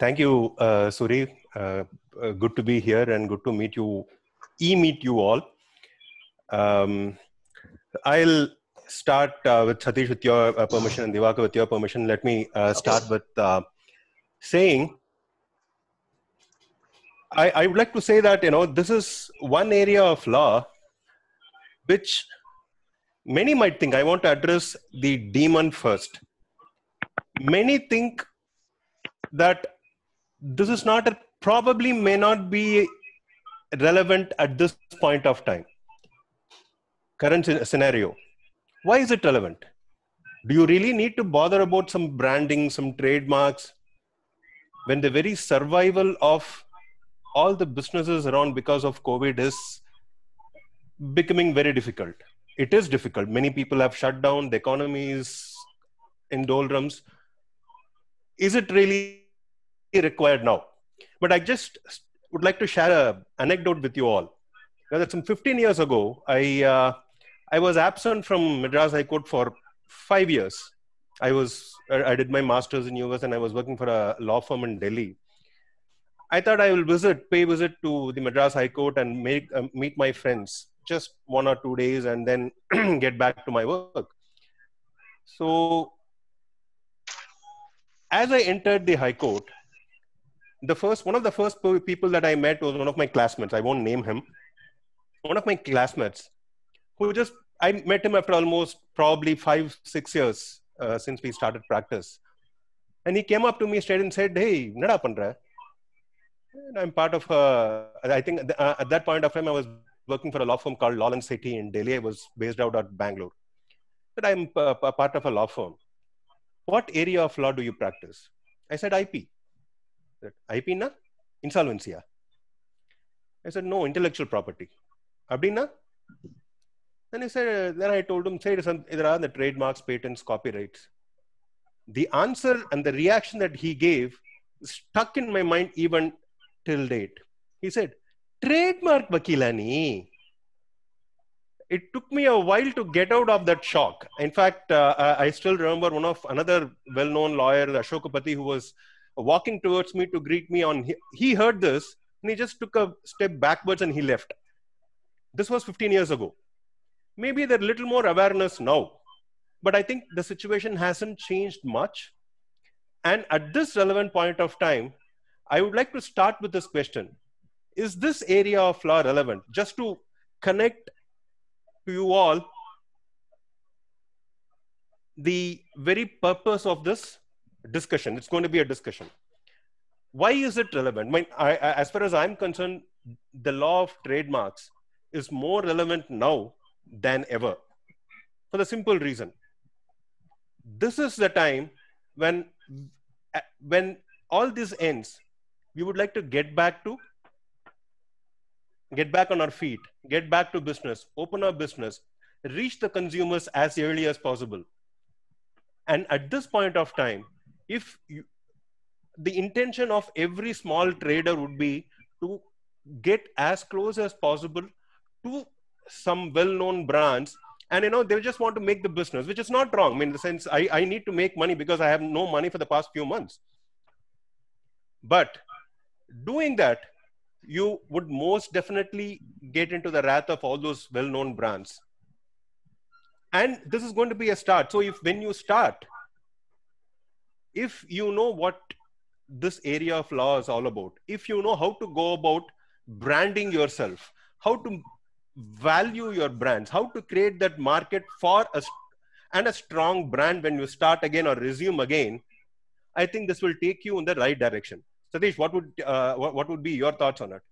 thank you, uh, Suri. Uh, uh, good to be here and good to meet you, e-meet you all. Um, I'll start uh, with Satish with your uh, permission and Divakar with your permission. Let me uh, start with uh, saying, I, I would like to say that, you know, this is one area of law which many might think I want to address the demon first. Many think that this is not a, probably may not be relevant at this point of time. Current scenario. Why is it relevant? Do you really need to bother about some branding some trademarks? When the very survival of all the businesses around because of covid is becoming very difficult. It is difficult. Many people have shut down. The economy is in doldrums. Is it really required now. But I just would like to share an anecdote with you all. That some 15 years ago, I uh, I was absent from Madras High Court for five years. I was I did my masters in US and I was working for a law firm in Delhi. I thought I will visit, pay visit to the Madras High Court and make uh, meet my friends just one or two days and then get back to my work. So as I entered the High Court, the first one of the first people that I met was one of my classmates. I won't name him. One of my classmates who just I met him after almost probably five six years uh, since we started practice, and he came up to me straight and said, "Hey, nada pandra." And I'm part of. Uh, I think uh, at that point of time I was working for a law firm called Lawrence City in Delhi. I was based out at Bangalore. But I'm a, a part of a law firm. What area of law do you practice? I said IP IP na insolvency I said no intellectual property அப்படின்னா then he said then I told him say there are the trademarks patents copyrights the answer and the reaction that he gave stuck in my mind even till date he said trademark bakilani it took me a while to get out of that shock. In fact, uh, I still remember one of another well-known lawyer, Ashokapati, who was walking towards me to greet me on he heard this and he just took a step backwards and he left. This was 15 years ago. Maybe there's a little more awareness now but i think the situation hasn't changed much. And at this relevant point of time i would like to start with this question. Is this area of law relevant? Just to connect to you all the very purpose of this discussion. It's going to be a discussion. Why is it relevant? I, I, as far as I'm concerned, the law of trademarks is more relevant now than ever for the simple reason. This is the time when, when all this ends, we would like to get back to get back on our feet, get back to business, open our business, reach the consumers as early as possible. And at this point of time, if you, the intention of every small trader would be to get as close as possible to some well-known brands. And you know they just want to make the business which is not wrong. I mean in the sense I, I need to make money because i have no money for the past few months. But doing that you would most definitely get into the wrath of all those well-known brands. And this is going to be a start. So if when you start if you know what this area of law is all about, if you know how to go about branding yourself, how to value your brands, how to create that market for a and a strong brand when you start again or resume again, I think this will take you in the right direction. Satish, what would uh, what would be your thoughts on it?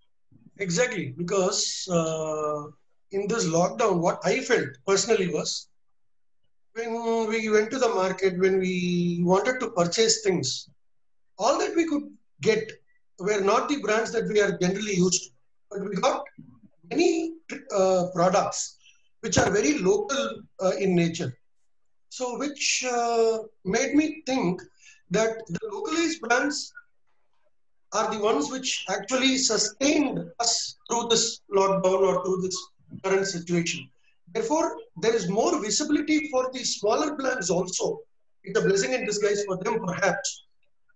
Exactly, because uh, in this lockdown, what I felt personally was when we went to the market, when we wanted to purchase things, all that we could get were not the brands that we are generally used to, but we got many uh, products which are very local uh, in nature. So, which uh, made me think that the localized brands are the ones which actually sustained us through this lockdown or through this current situation. Therefore, there is more visibility for the smaller brands also. It's a blessing in disguise for them, perhaps.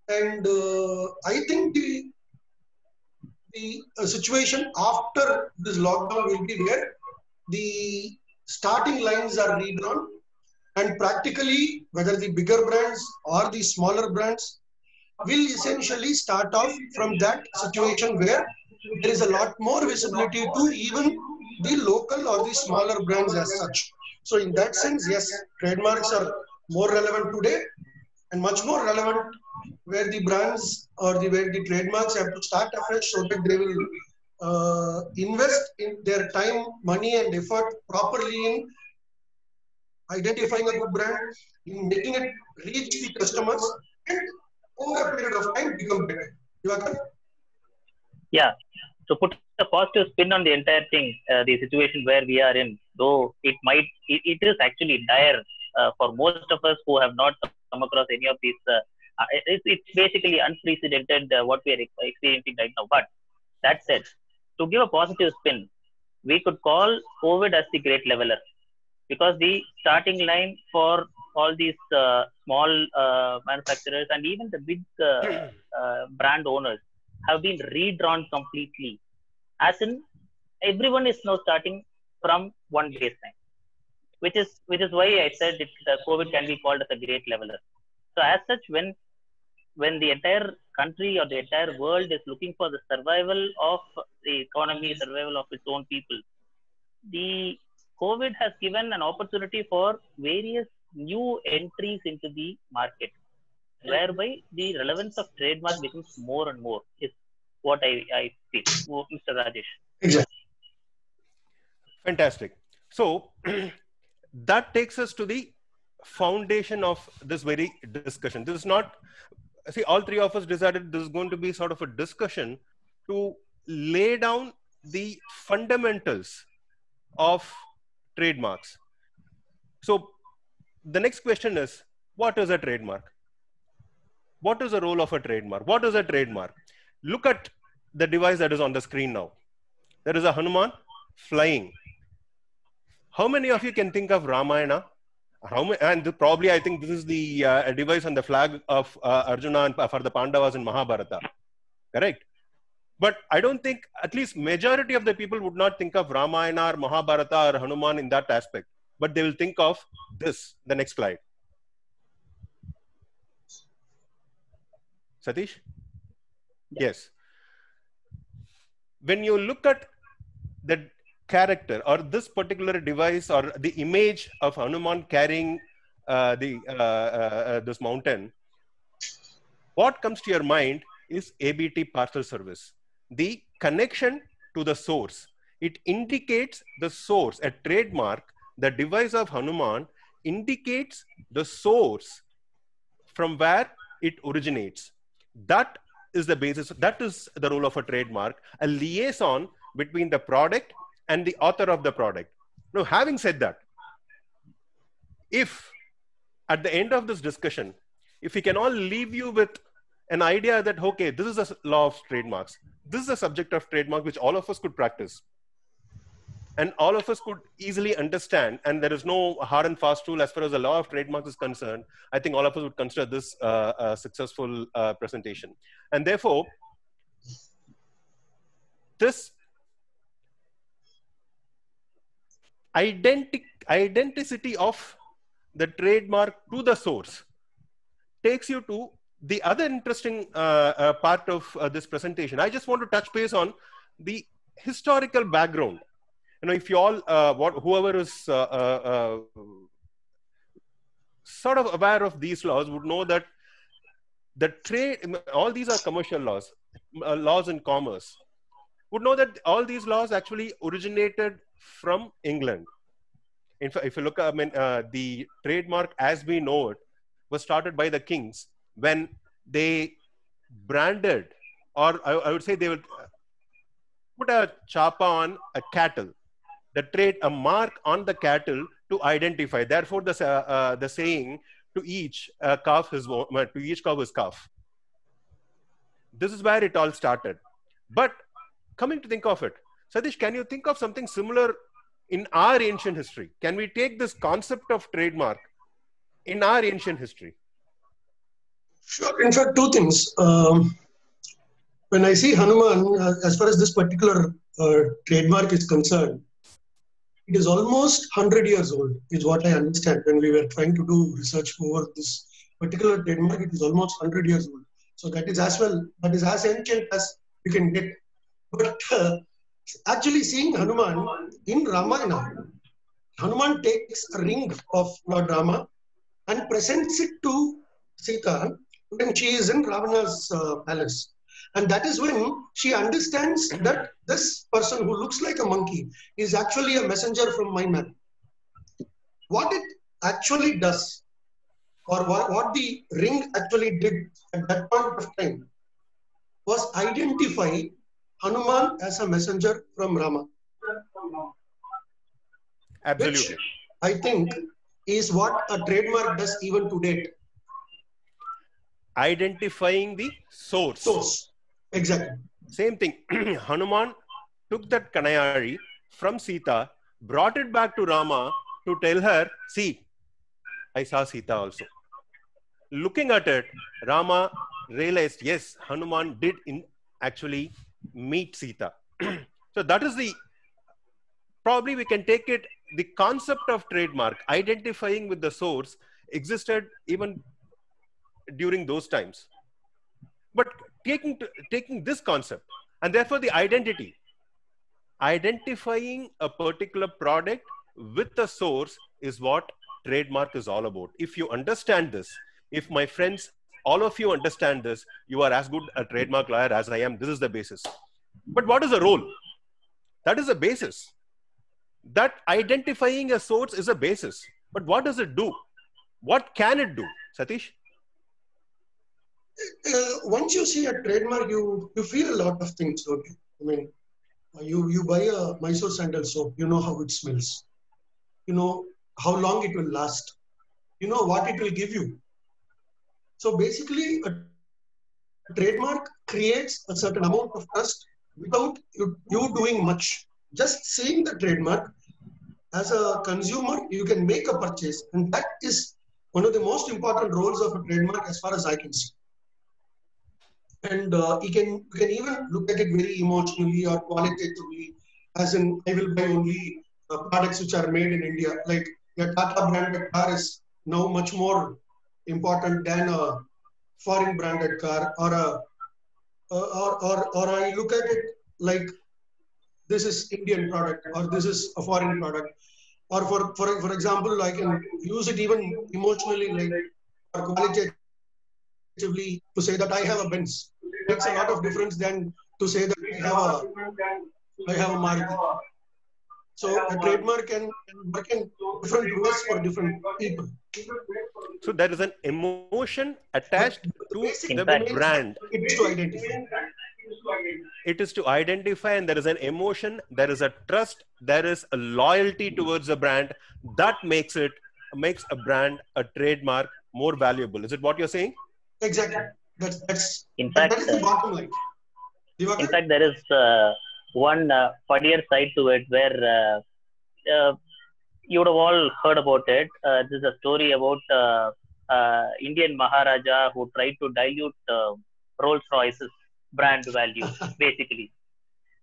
And uh, I think the the uh, situation after this lockdown will be where the starting lines are redrawn and practically whether the bigger brands or the smaller brands will essentially start off from that situation where there is a lot more visibility to even the local or the smaller brands as such. So in that sense, yes, trademarks are more relevant today and much more relevant where the brands or the where the trademarks have to start afresh so that they will uh, invest in their time, money, and effort properly in identifying a good brand, in making it reach the customers, and over a period of time become better. Yeah. So put a positive spin on the entire thing, uh, the situation where we are in, though it might, it, it is actually dire uh, for most of us who have not come across any of these. Uh, uh it's, it's basically unprecedented uh, what we are experiencing right now. But that said, to give a positive spin, we could call COVID as the great leveler because the starting line for all these uh, small manufacturers and even the big brand owners have been redrawn completely. As in, everyone is now starting from one baseline, which is which is why I said it, the COVID can be called as a great leveler. So as such, when when the entire country or the entire world is looking for the survival of the economy, survival of its own people, the COVID has given an opportunity for various new entries into the market whereby the relevance of trademark becomes more and more is what I, I feel. Mr. Rajesh. Exactly. Fantastic. So that takes us to the foundation of this very discussion. This is not, see, all three of us decided this is going to be sort of a discussion to lay down the fundamentals of trademarks. So the next question is, what is a trademark? what is the role of a trademark? What is a trademark? Look at the device that is on the screen now. There is a Hanuman flying. How many of you can think of Ramayana? How many, and probably I think this is the uh, device on the flag of uh, Arjuna and, uh, for the Pandavas in Mahabharata. Correct? But I don't think at least majority of the people would not think of Ramayana or Mahabharata or Hanuman in that aspect. But they will think of this, the next slide. Satish? Yes. When you look at the character or this particular device or the image of Hanuman carrying uh, the uh, uh, uh this mountain, what comes to your mind is ABT parcel service. The connection to the source. It indicates the source, a trademark, the device of Hanuman indicates the source from where it originates that is the basis that is the role of a trademark a liaison between the product and the author of the product. Now having said that if at the end of this discussion if we can all leave you with an idea that okay this is a law of trademarks this is a subject of trademark which all of us could practice and all of us could easily understand and there is no hard and fast rule as far as the law of trademarks is concerned i think all of us would consider this uh, a successful uh, presentation. And therefore this identic identicity of the trademark to the source takes you to the other interesting uh, uh part of uh, this presentation. I just want to touch base on the historical background you know, if you all, uh, what, whoever is uh, uh, uh, sort of aware of these laws would know that the trade, all these are commercial laws, uh, laws in commerce, would know that all these laws actually originated from England. In fact, if you look, I mean, uh, the trademark as we know it was started by the kings when they branded, or I, I would say they would put a chapa on a cattle the trade a mark on the cattle to identify. Therefore, the, uh, uh, the saying to each uh, calf his to each cow his calf. This is where it all started. But coming to think of it, Satish, can you think of something similar in our ancient history? Can we take this concept of trademark in our ancient history? Sure. In fact, two things. Um, when I see Hanuman, uh, as far as this particular uh, trademark is concerned, it is almost 100 years old, is what I understand. When we were trying to do research over this particular trademark, it is almost 100 years old. So that is as well, that is as ancient as you can get. But uh, actually, seeing Hanuman in Ramayana, Hanuman takes a ring of Lord Rama and presents it to Sita when she is in Ravana's uh, palace. And that is when she understands mm-hmm. that this person who looks like a monkey is actually a messenger from my man. What it actually does, or what, what the ring actually did at that point of time, was identify Hanuman as a messenger from Rama. Absolutely. Which I think is what a trademark does even to date. Identifying the source. Source. Exactly. Same thing. Hanuman took that Kanayari from Sita, brought it back to Rama to tell her, see, I saw Sita also. Looking at it, Rama realized, yes, Hanuman did in actually meet Sita. so that is the probably we can take it the concept of trademark identifying with the source existed even during those times. But taking to, taking this concept and therefore the identity identifying a particular product with the source is what trademark is all about. If you understand this if my friends all of you understand this you are as good a trademark lawyer as i am. This is the basis. But what is the role? That is the basis. That identifying a source is a basis. But what does it do? What can it do? Satish uh, once you see a trademark, you you feel a lot of things. Okay, I mean, you you buy a Mysore sandal soap, you know how it smells, you know how long it will last, you know what it will give you. So basically, a trademark creates a certain amount of trust without you, you doing much. Just seeing the trademark as a consumer, you can make a purchase, and that is one of the most important roles of a trademark, as far as I can see and uh, you can you can even look at it very emotionally or qualitatively as in i will buy only uh, products which are made in india. Like a tata branded car is now much more important than a foreign branded car or a or or or i look at it like this is indian product or this is a foreign product. Or for for for example i can use it even emotionally like or qualitatively to say that i have a benz makes a lot of difference than to say that I have a, I have a mark. So a trademark can, can work in different ways for different people. So there is an emotion attached to the brand. It is to identify. It is to identify, and there is an emotion, there is a trust, there is a loyalty towards a brand that makes it makes a brand a trademark more valuable. Is it what you're saying? Exactly. That's that's In fact, that is the uh, bottom line. Divakar? in fact, there is uh, one uh, funnier side to it where uh, uh, you would have all heard about it. Uh, this is a story about uh, uh, Indian Maharaja who tried to dilute Rolls Royce's brand value, basically.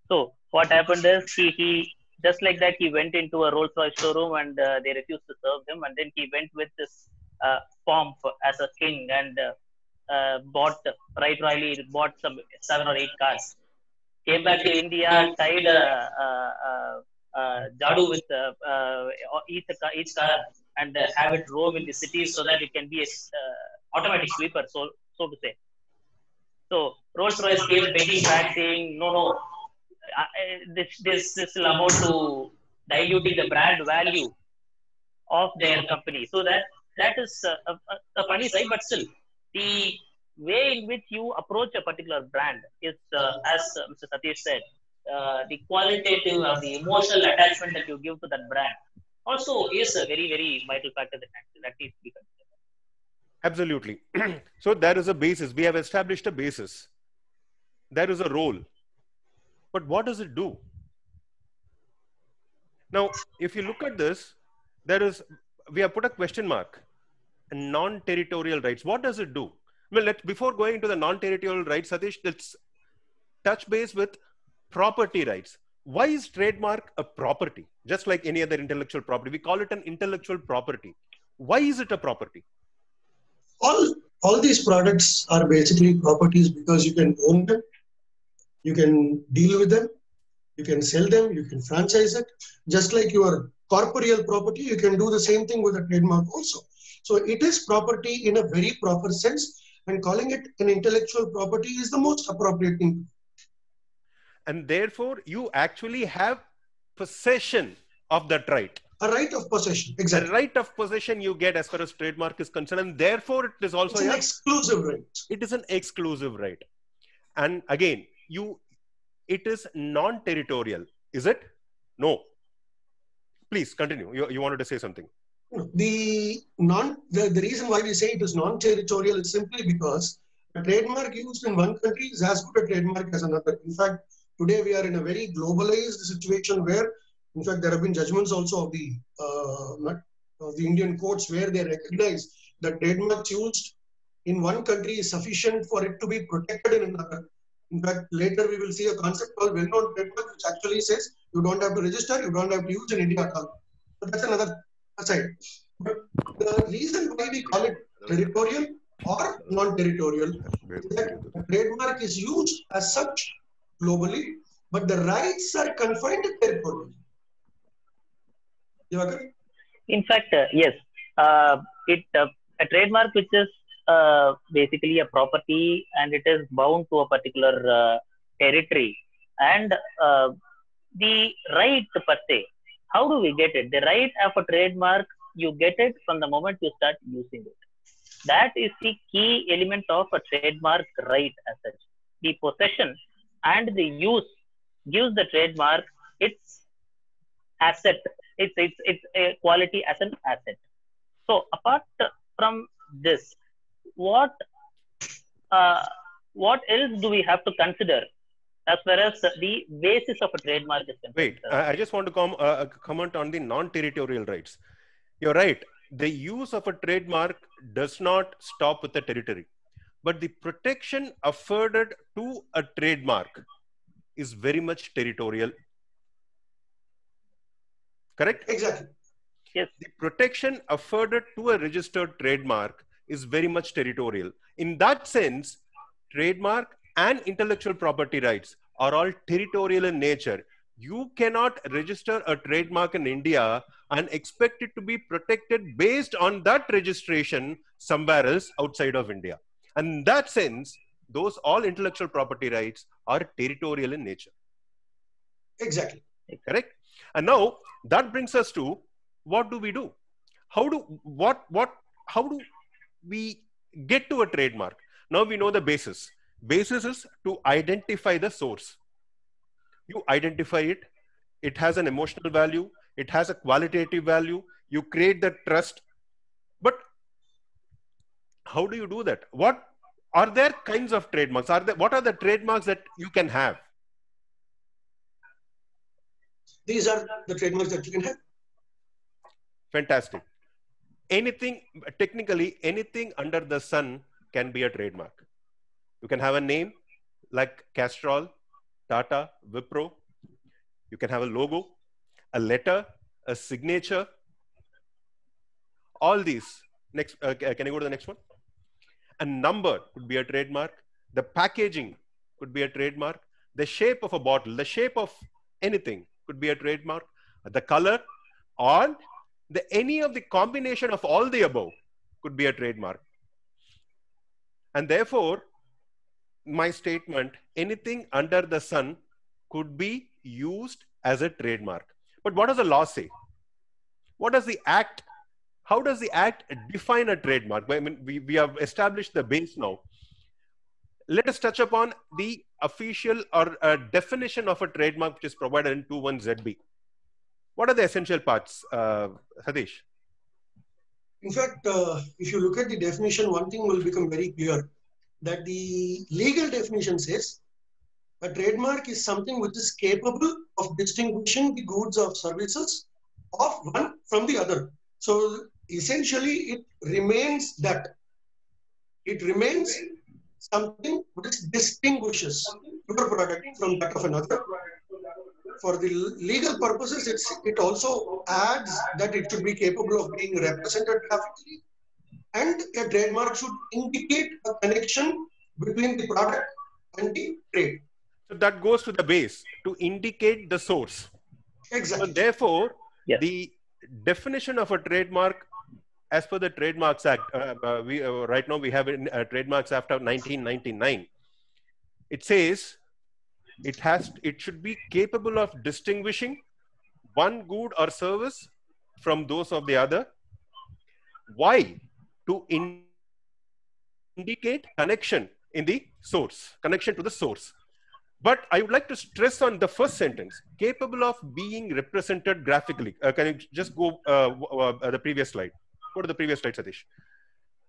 So what happened is he, he just like that he went into a Rolls Royce showroom and uh, they refused to serve him, and then he went with this uh, pomp as a king and uh, uh, bought right royally bought some seven or eight cars. Came back to India, tied a, a, a, a jadu with uh, uh, each car, each car and uh, have it roam in the city so that it can be a uh, automatic sweeper, so so to say. So Rolls Royce came begging back, saying, "No, no, uh, uh, this this this will amount to diluting the brand value of their company." So that that is uh, a, a, a funny side, but still, the way in which you approach a particular brand is, uh, as uh, Mr. Satish said, uh, the qualitative or the emotional attachment that you give to that brand also is a very very vital factor that that needs to be considered. Absolutely. so there is a basis. We have established a basis. There is a role. But what does it do? Now, if you look at this, there is we have put a question mark. Non-territorial rights. What does it do? Well, let before going into the non-territorial rights, Satish, let's touch base with property rights. Why is trademark a property? Just like any other intellectual property, we call it an intellectual property. Why is it a property? All all these products are basically properties because you can own them, you can deal with them, you can sell them, you can franchise it. Just like your corporeal property, you can do the same thing with a trademark also. So it is property in a very proper sense, and calling it an intellectual property is the most appropriate thing. And therefore, you actually have possession of that right. A right of possession, The exactly. right of possession you get as far as trademark is concerned, and therefore it is also It's an a- exclusive right. it is an exclusive right. And again, you it is non-territorial, is it? No. Please continue. You, you wanted to say something. The non the, the reason why we say it is non-territorial is simply because a trademark used in one country is as good a trademark as another. In fact, today we are in a very globalized situation where, in fact, there have been judgments also of the uh, of the Indian courts where they recognize that trademarks used in one country is sufficient for it to be protected in another. In fact, later we will see a concept called well-known trademark, which actually says you don't have to register, you don't have to use in India. But that's another aside. But the reason why we call it territorial or non-territorial is that trademark is used as such globally, but the rights are confined to territorial. In fact, uh, yes, uh, it uh, a trademark which is uh, basically a property and it is bound to a particular uh, territory and uh, the right per se. How do we get it? The right of a trademark, you get it from the moment you start using it. That is the key element of a trademark right as such. The possession and the use gives the trademark its asset it's it's it's a quality as an asset so apart from this what uh, what else do we have to consider as far as the basis of a trademark is concerned Wait, sir? I I just want to com- uh, comment on the non-territorial rights. You're right. The use of a trademark does not stop with the territory, but the protection afforded to a trademark is very much territorial. Correct? Exactly. Yes. The protection afforded to a registered trademark is very much territorial. In that sense, trademark and intellectual property rights are all territorial in nature. You cannot register a trademark in India and expect it to be protected based on that registration somewhere else outside of India. And in that sense, those all intellectual property rights are territorial in nature Exactly. correct and now that brings us to what do we do how do what what how do we get to a trademark now we know the basis basis is to identify the source you identify it it has an emotional value it has a qualitative value you create the trust but how do you do that what are there kinds of trademarks are there what are the trademarks that you can have These are the trademarks that you can have. Fantastic. Anything, technically, anything under the sun can be a trademark. You can have a name like Castrol, Tata, Wipro. You can have a logo, a letter, a signature. All these. Next, uh, can you go to the next one? A number could be a trademark. The packaging could be a trademark. The shape of a bottle, the shape of anything could be a trademark. The color, or the any of the combination of all the above could be a trademark and therefore my statement anything under the sun could be used as a trademark. But what does the law say? What does the act how does the act define a trademark? I mean we, we have established the base now. Let us touch upon the official or uh, definition of a trademark which is provided in 21zb what are the essential parts uh? In fact, uh, if you look at the definition, one thing will become very clear that the legal definition says a trademark is something which is capable of distinguishing the goods or services of one from the other. So essentially, it remains that it remains something which distinguishes your product from that of another. For the legal purposes, it also adds that it should be capable of being represented graphically and a trademark should indicate a connection between the product and the trade. So that goes to the base to indicate the source. Exactly. So therefore, Yes. the definition of a trademark as per the Trademarks Act, uh, uh, we uh, right now we have in uh, Trademarks Act of 1999. It says it has it should be capable of distinguishing one good or service from those of the other. Why? To in- indicate connection in the source, connection to the source. But I would like to stress on the first sentence, capable of being represented graphically. Uh, can you just go uh, uh, the previous slide? Go to the previous slide, Satish.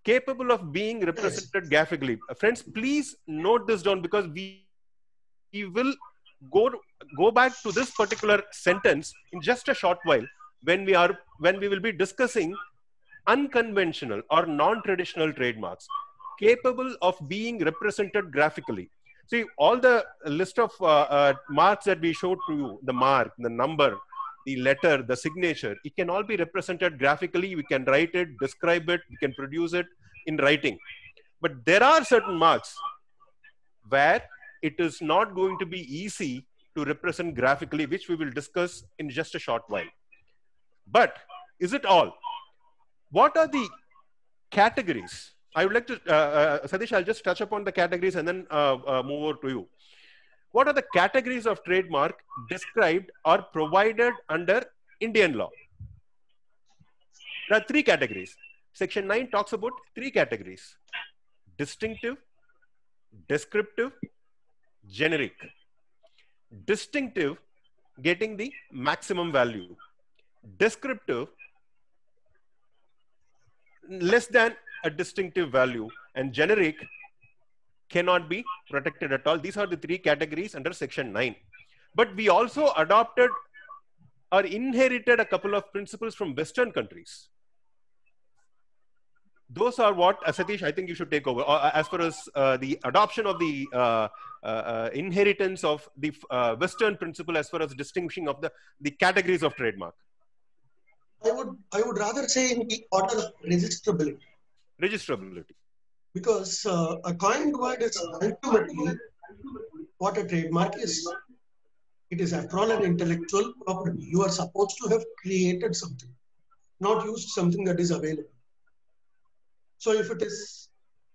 Capable of being represented graphically. Uh, friends, please note this down because we, we will go go back to this particular sentence in just a short while when we are when we will be discussing unconventional or non-traditional trademarks capable of being represented graphically. See all the list of uh, uh, marks that we showed to you the mark the number the letter the signature it can all be represented graphically. We can write it describe it we can produce it in writing. But there are certain marks where it is not going to be easy to represent graphically which we will discuss in just a short while. But is it all what are the categories I would like to, uh, uh, Satish, I'll just touch upon the categories and then uh, uh, move over to you. What are the categories of trademark described or provided under Indian law? There are three categories. Section 9 talks about three categories distinctive, descriptive, generic. Distinctive, getting the maximum value. Descriptive, less than a distinctive value and generic cannot be protected at all. These are the three categories under section 9. But we also adopted or inherited a couple of principles from Western countries. Those are what, uh, Satish, I think you should take over. Uh, as far as uh, the adoption of the uh, uh, inheritance of the Western principle as far as distinguishing of the, the categories of trademark. I would I would rather say in the order of registrability Registrability. because uh, a coined word is ultimately what a trademark is. It is after all an intellectual property. You are supposed to have created something, not used something that is available. So if it is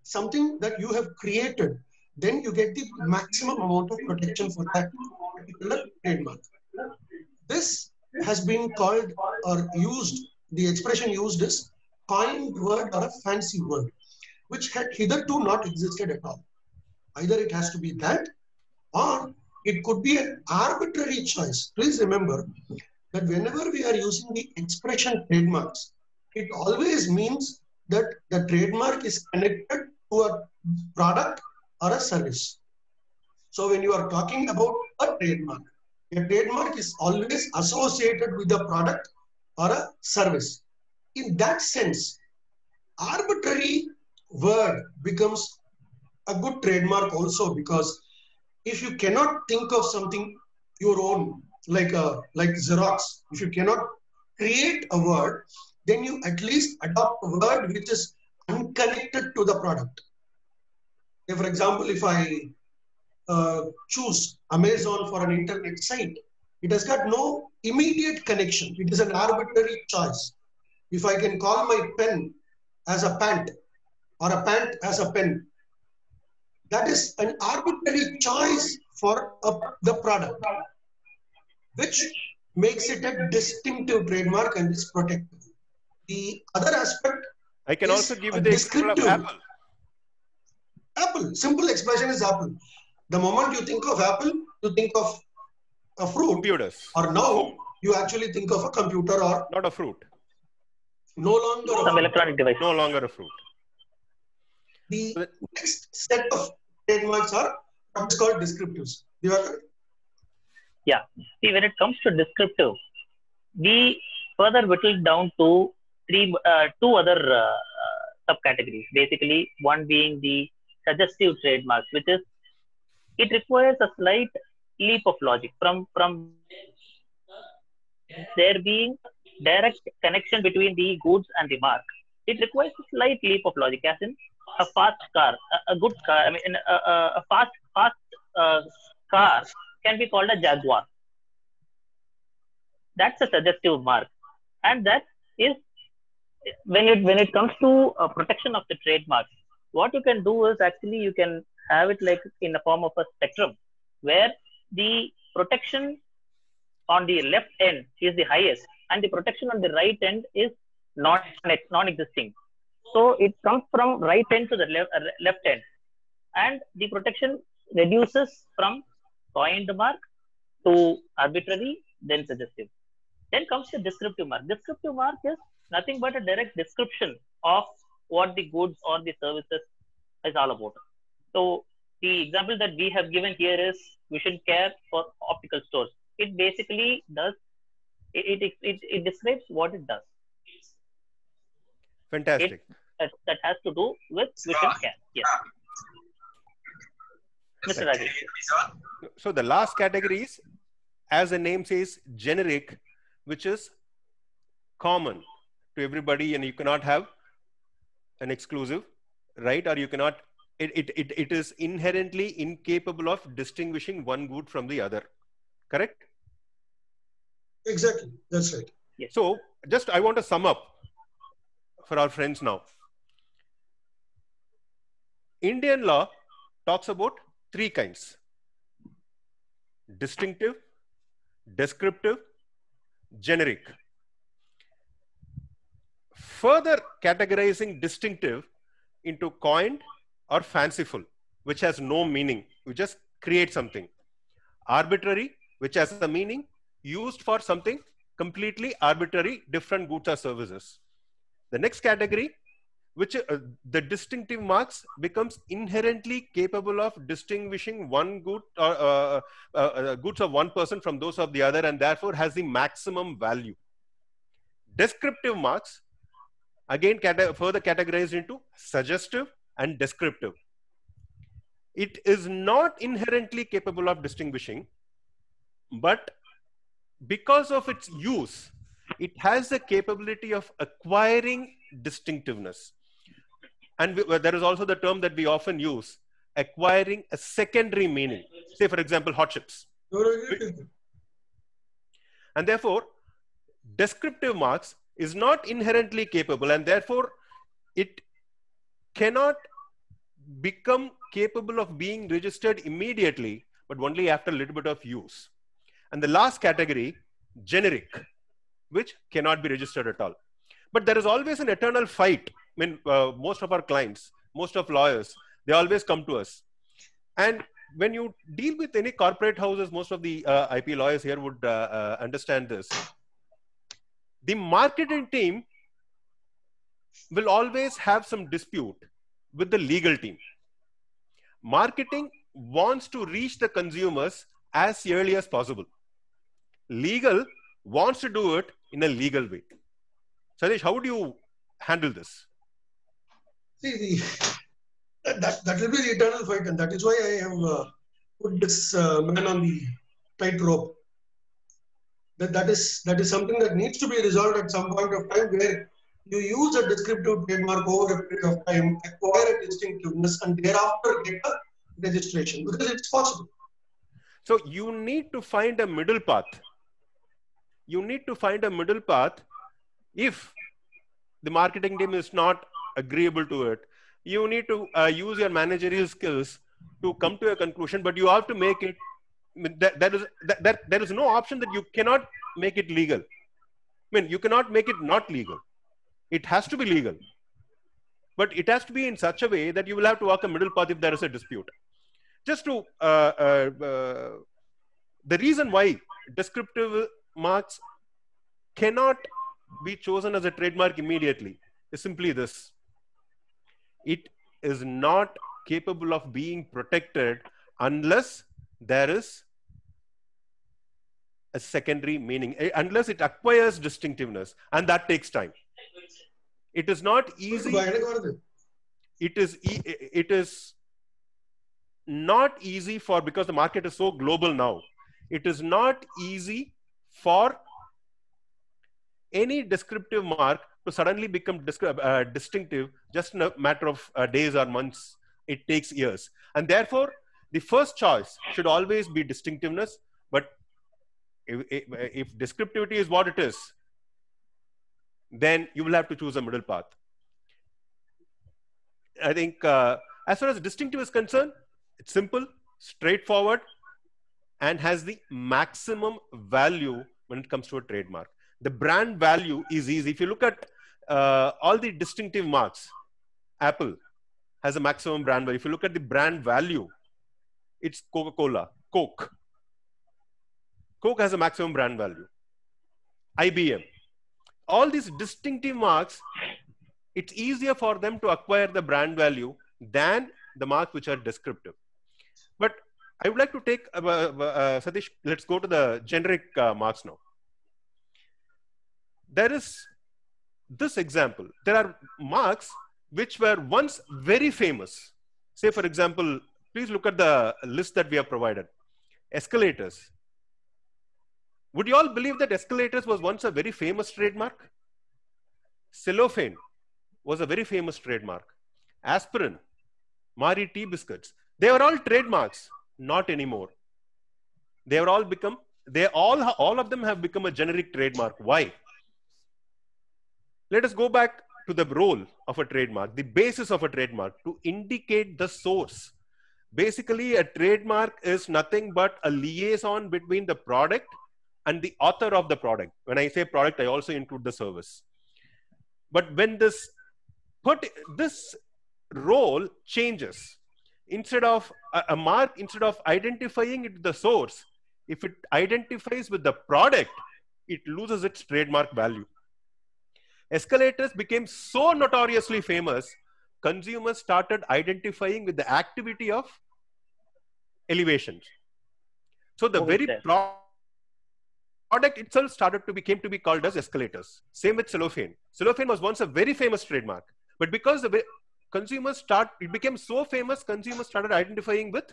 something that you have created, then you get the maximum amount of protection for that particular trademark. This has been called or used, the expression used is coined word or a fancy word, which had hitherto not existed at all. Either it has to be that or it could be an arbitrary choice. Please remember that whenever we are using the expression trademarks, it always means that the trademark is connected to a product or a service. So when you are talking about a trademark, a trademark is always associated with a product or a service. In that sense, arbitrary word becomes a good trademark also because if you cannot think of something your own, like a, like Xerox, if you cannot create a word, then you at least adopt a word which is unconnected to the product. For example, if I uh, choose Amazon for an internet site, it has got no immediate connection. It is an arbitrary choice. If I can call my pen as a pant or a pant as a pen, that is an arbitrary choice for a, the product, which makes it a distinctive trademark and is protected. The other aspect, I can also give you the example of descriptive. Apple. apple, simple expression is apple. The moment you think of apple, you think of a fruit, Computers, or now you actually think of a computer or not a fruit. no longer a fruit. electronic device. No longer a fruit. The next set of trademarks are what is called descriptives. Divakar? Yeah. See, when it comes to descriptive, we further whittled down to three, uh, two other uh, uh, subcategories. Basically, one being the suggestive trademarks, which is it requires a slight leap of logic from from there being direct connection between the goods and the mark. It requires a slight leap of logic, as in a fast car, a, a good car. I mean, a, a, a fast fast uh, car can be called a Jaguar. That's a suggestive mark, and that is when it when it comes to uh, protection of the trademark. What you can do is actually you can have it like in the form of a spectrum, where the protection on the left end is the highest, and the protection on the right end is not non-existing. So it comes from right end to the left, uh, left end, and the protection reduces from point mark to arbitrary, then suggestive. Then comes the descriptive mark. Descriptive mark is nothing but a direct description of what the goods or the services is all about. So the example that we have given here is Vision Care for optical stores. It basically does it it, it, it describes what it does. Fantastic. It, that, that has to do with vision care. Yes. Mr. Rajesh. So the last category is, as the name says, generic, which is common to everybody, and you cannot have an exclusive, right? Or you cannot. It, it, it, it is inherently incapable of distinguishing one good from the other. Correct? Exactly. That's right. Yes. So just I want to sum up for our friends now. Indian law talks about three kinds distinctive, descriptive, generic. Further categorizing distinctive into coined or fanciful, which has no meaning. You just create something. Arbitrary, which has a meaning, used for something completely arbitrary, different goods or services. The next category, which uh, the distinctive marks becomes inherently capable of distinguishing one good or uh, uh, uh, goods of one person from those of the other and therefore has the maximum value. Descriptive marks, again cate further categorized into suggestive and descriptive. It is not inherently capable of distinguishing, but because of its use, it has the capability of acquiring distinctiveness. And we, there is also the term that we often use acquiring a secondary meaning. Say, for example, hot chips. And therefore, descriptive marks is not inherently capable, and therefore, it cannot become capable of being registered immediately, but only after a little bit of use. And the last category, generic, which cannot be registered at all. But there is always an eternal fight. I mean, uh, most of our clients, most of lawyers, they always come to us. And when you deal with any corporate houses, most of the uh, IP lawyers here would uh, uh, understand this. The marketing team will always have some dispute with the legal team. Marketing wants to reach the consumers as early as possible. Legal wants to do it in a legal way. Satish, how would you handle this? See, that, that will be the eternal fight, and that is why I have uh, put this uh, man on the tightrope. That, that, is, that is something that needs to be resolved at some point of time where you use a descriptive trademark over a period of time, acquire a distinctiveness, and thereafter get a registration because it's possible. So you need to find a middle path. You need to find a middle path if the marketing team is not agreeable to it. You need to uh, use your managerial skills to come to a conclusion, but you have to make it. That, that is that, that there is no option that you cannot make it legal. I mean, you cannot make it not legal. It has to be legal, but it has to be in such a way that you will have to walk a middle path if there is a dispute. Just to uh, uh, uh the reason why descriptive marks cannot be chosen as a trademark immediately is simply this. It is not capable of being protected unless there is a secondary meaning, eh, unless it acquires distinctiveness, and that takes time it is not easy. it is it is not easy for because the market is so global now it is not easy for any descriptive mark to suddenly become uh, uh, distinctive just in a matter of uh, days or months. It takes years. And therefore the first choice should always be distinctiveness. But if, if descriptivity is what it is then you will have to choose a middle path I think uh, as far as distinctive is concerned, it's simple, straightforward, and has the maximum value when it comes to a trademark. The brand value is easy. If you look at uh, all the distinctive marks, Apple has a maximum brand value. If you look at the brand value, it's Coca Cola, Coke. Coke has a maximum brand value. IBM. All these distinctive marks it's easier for them to acquire the brand value than the marks which are descriptive. But I would like to take, uh, uh, Satish, let's go to the generic uh, marks now. There is this example. There are marks which were once very famous. Say, for example, please look at the list that we have provided. Escalators. Would you all believe that escalators was once a very famous trademark? Cellophane was a very famous trademark. Aspirin, Mari tea biscuits, they were all trademarks, not anymore. They are all become, they all, all of them have become a generic trademark. Why? Let us go back to the role of a trademark, the basis of a trademark to indicate the source. Basically, a trademark is nothing but a liaison between the product and the author of the product. When I say product, I also include the service. But when this but this role changes instead of a, a, mark instead of identifying it the source if it identifies with the product it loses its trademark value escalators became so notoriously famous consumers started identifying with the activity of elevations so the very yes. Pro- product itself started to became to be called as escalators. Same with cellophane. Cellophane was once a very famous trademark. But because the consumers start it became so famous consumers started identifying with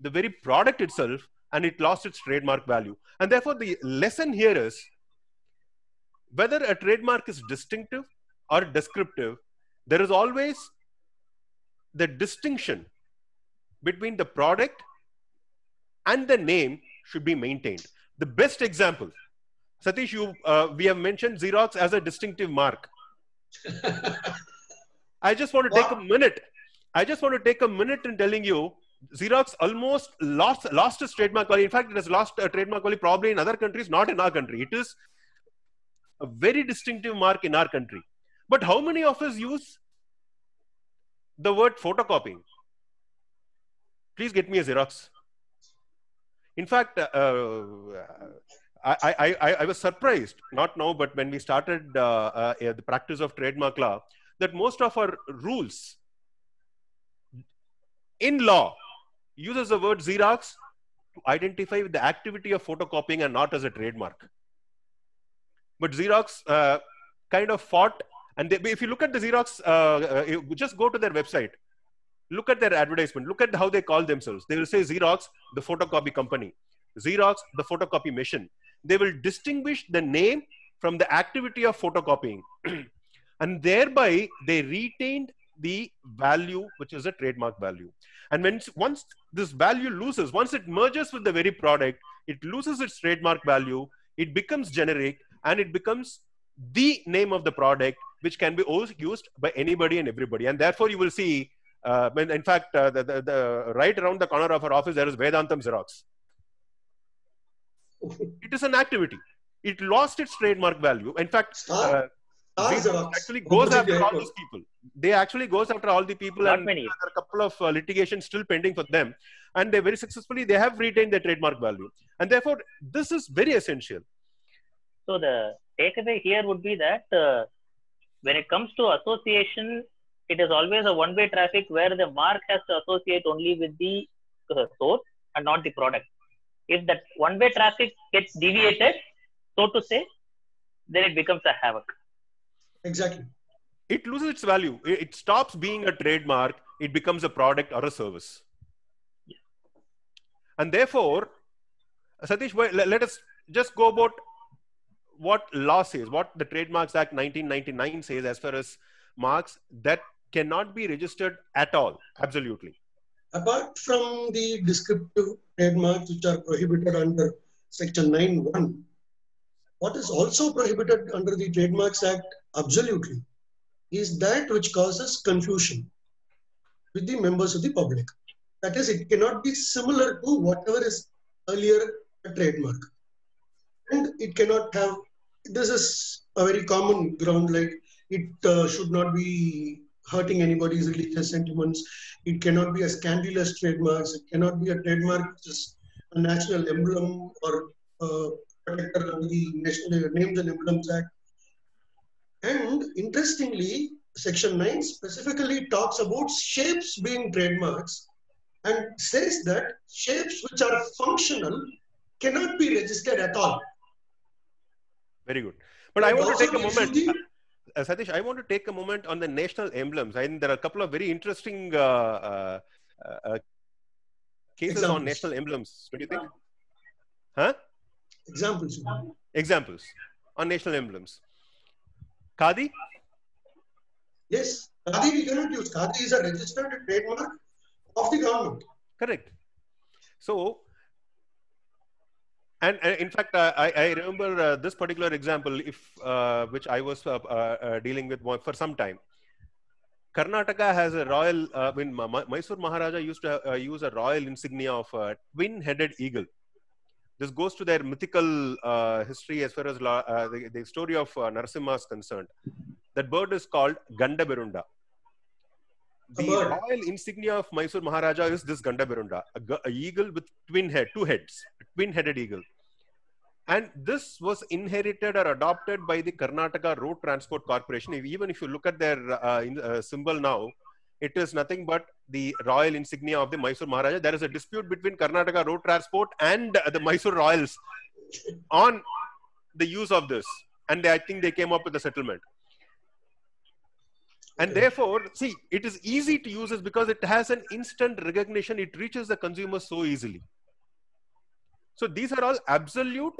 the very product itself and it lost its trademark value. And therefore the lesson here is whether a trademark is distinctive or descriptive there is always the distinction between the product and the name should be maintained the best example satish you uh, we have mentioned xerox as a distinctive mark I just want to take a minute. I just want to take a minute in telling you, Xerox almost lost lost its trademark value. In fact, it has lost a trademark value probably in other countries, not in our country. It is a very distinctive mark in our country. But how many of us use the word photocopying? Please get me a Xerox. In fact, uh, I, I, I, I was surprised, not now, but when we started uh, uh, the practice of trademark law, that most of our rules in law uses the word Xerox to identify with the activity of photocopying and not as a trademark. But Xerox uh, kind of fought, and they, if you look at the Xerox, uh, uh, just go to their website, look at their advertisement, look at how they call themselves. They will say Xerox, the photocopy company, Xerox, the photocopy mission. They will distinguish the name from the activity of photocopying. and thereby they retained the value which is a trademark value and when once this value loses once it merges with the very product it loses its trademark value it becomes generic and it becomes the name of the product which can be used by anybody and everybody and therefore you will see uh, when in fact uh, the, the, the right around the corner of our office there is vedantam xerox it is an activity it lost its trademark value in fact Star. uh, Xerox actually goes after all these people. They actually goes after all the people, Not and many. there are a couple of uh, litigations still pending for them. And they very successfully they have retained their trademark value, and therefore this is very essential. So the takeaway here would be that uh, when it comes to association, it is always a one-way traffic where the mark has to associate only with the uh, source and not the product. If that one-way traffic gets deviated, so to say, then it becomes a havoc. Exactly. it loses its value. It, it stops being a trademark. It becomes a product or a service. And therefore, Satish, let, let us just go about what law says, what the Trademarks Act 1999 says as far as marks that cannot be registered at all. Absolutely. Apart from the descriptive trademarks which are prohibited under section 9.1, what is also prohibited under the Trademarks Act absolutely is that which causes confusion with the members of the public. That is, it cannot be similar to whatever is earlier a trademark. And it cannot have, this is a very common ground, like it uh, should not be hurting anybody's religious sentiments. It cannot be a scandalous trademark. It cannot be a trademark which is a national emblem or uh, protected under the National Names and Emblems Act. And interestingly, Section 9 specifically talks about shapes being trademarks and says that shapes which are functional cannot be registered at all. Very good. But I want to take a moment. the- Satish, I want to take a moment on the national emblems. I think there are a couple of very interesting uh, uh, uh, cases on national emblems. What do you think? Huh? Examples. Examples on national emblems. Khadi? Yes, Khadi we cannot use. Khadi is a registered trademark of the government. Correct. So, and, in fact, uh, I, I remember uh, this particular example, if uh, which I was uh, uh, dealing with for some time. Karnataka has a royal. Uh, when Ma- Ma- Mysore Maharaja used to use a royal insignia of a twin-headed eagle. This goes to their mythical history as far as the, the story of Narasimha is concerned. That bird is called Gandaberunda. The royal insignia of Mysore Maharaja is this Gandaberunda, a, a eagle with twin head, two heads, a twin-headed eagle. And this was inherited or adopted by the Karnataka Road Transport Corporation. Even if you look at their uh, in, uh, symbol now, it is nothing but the royal insignia of the Mysore Maharaja. There is a dispute between Karnataka Road Transport and uh, the Mysore Royals on the use of this. And they, I think they came up with a settlement. And therefore, see, it is easy to use this because it has an instant recognition. It reaches the consumer so easily. So these are all absolute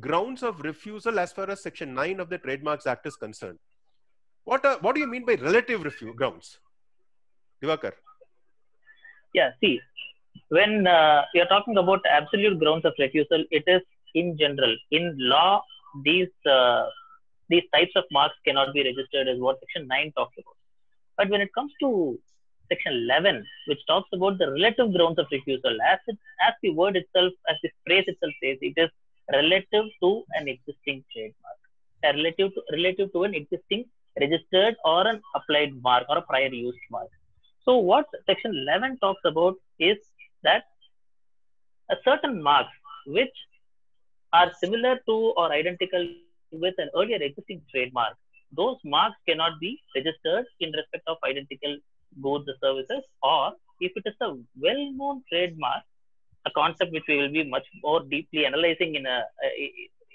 grounds of refusal as far as Section 9 of the Trademarks Act is concerned. What, are, what do you mean by relative refu- grounds? Divakar. Yeah, see, when uh, you're talking about absolute grounds of refusal, it is in general. In law, these uh, these types of marks cannot be registered, is what Section 9 talks about. But when it comes to Section 11, which talks about the relative grounds of refusal, as it, as the word itself, as the phrase itself says, it is relative to an existing trademark, relative to relative to an existing registered or an applied mark or a prior used mark. So what section 11 talks about is that a certain marks which are similar to or identical with an earlier existing trademark, those marks cannot be registered in respect of identical goods or services, or if it is a well-known trademark, a concept which we will be much more deeply analyzing in a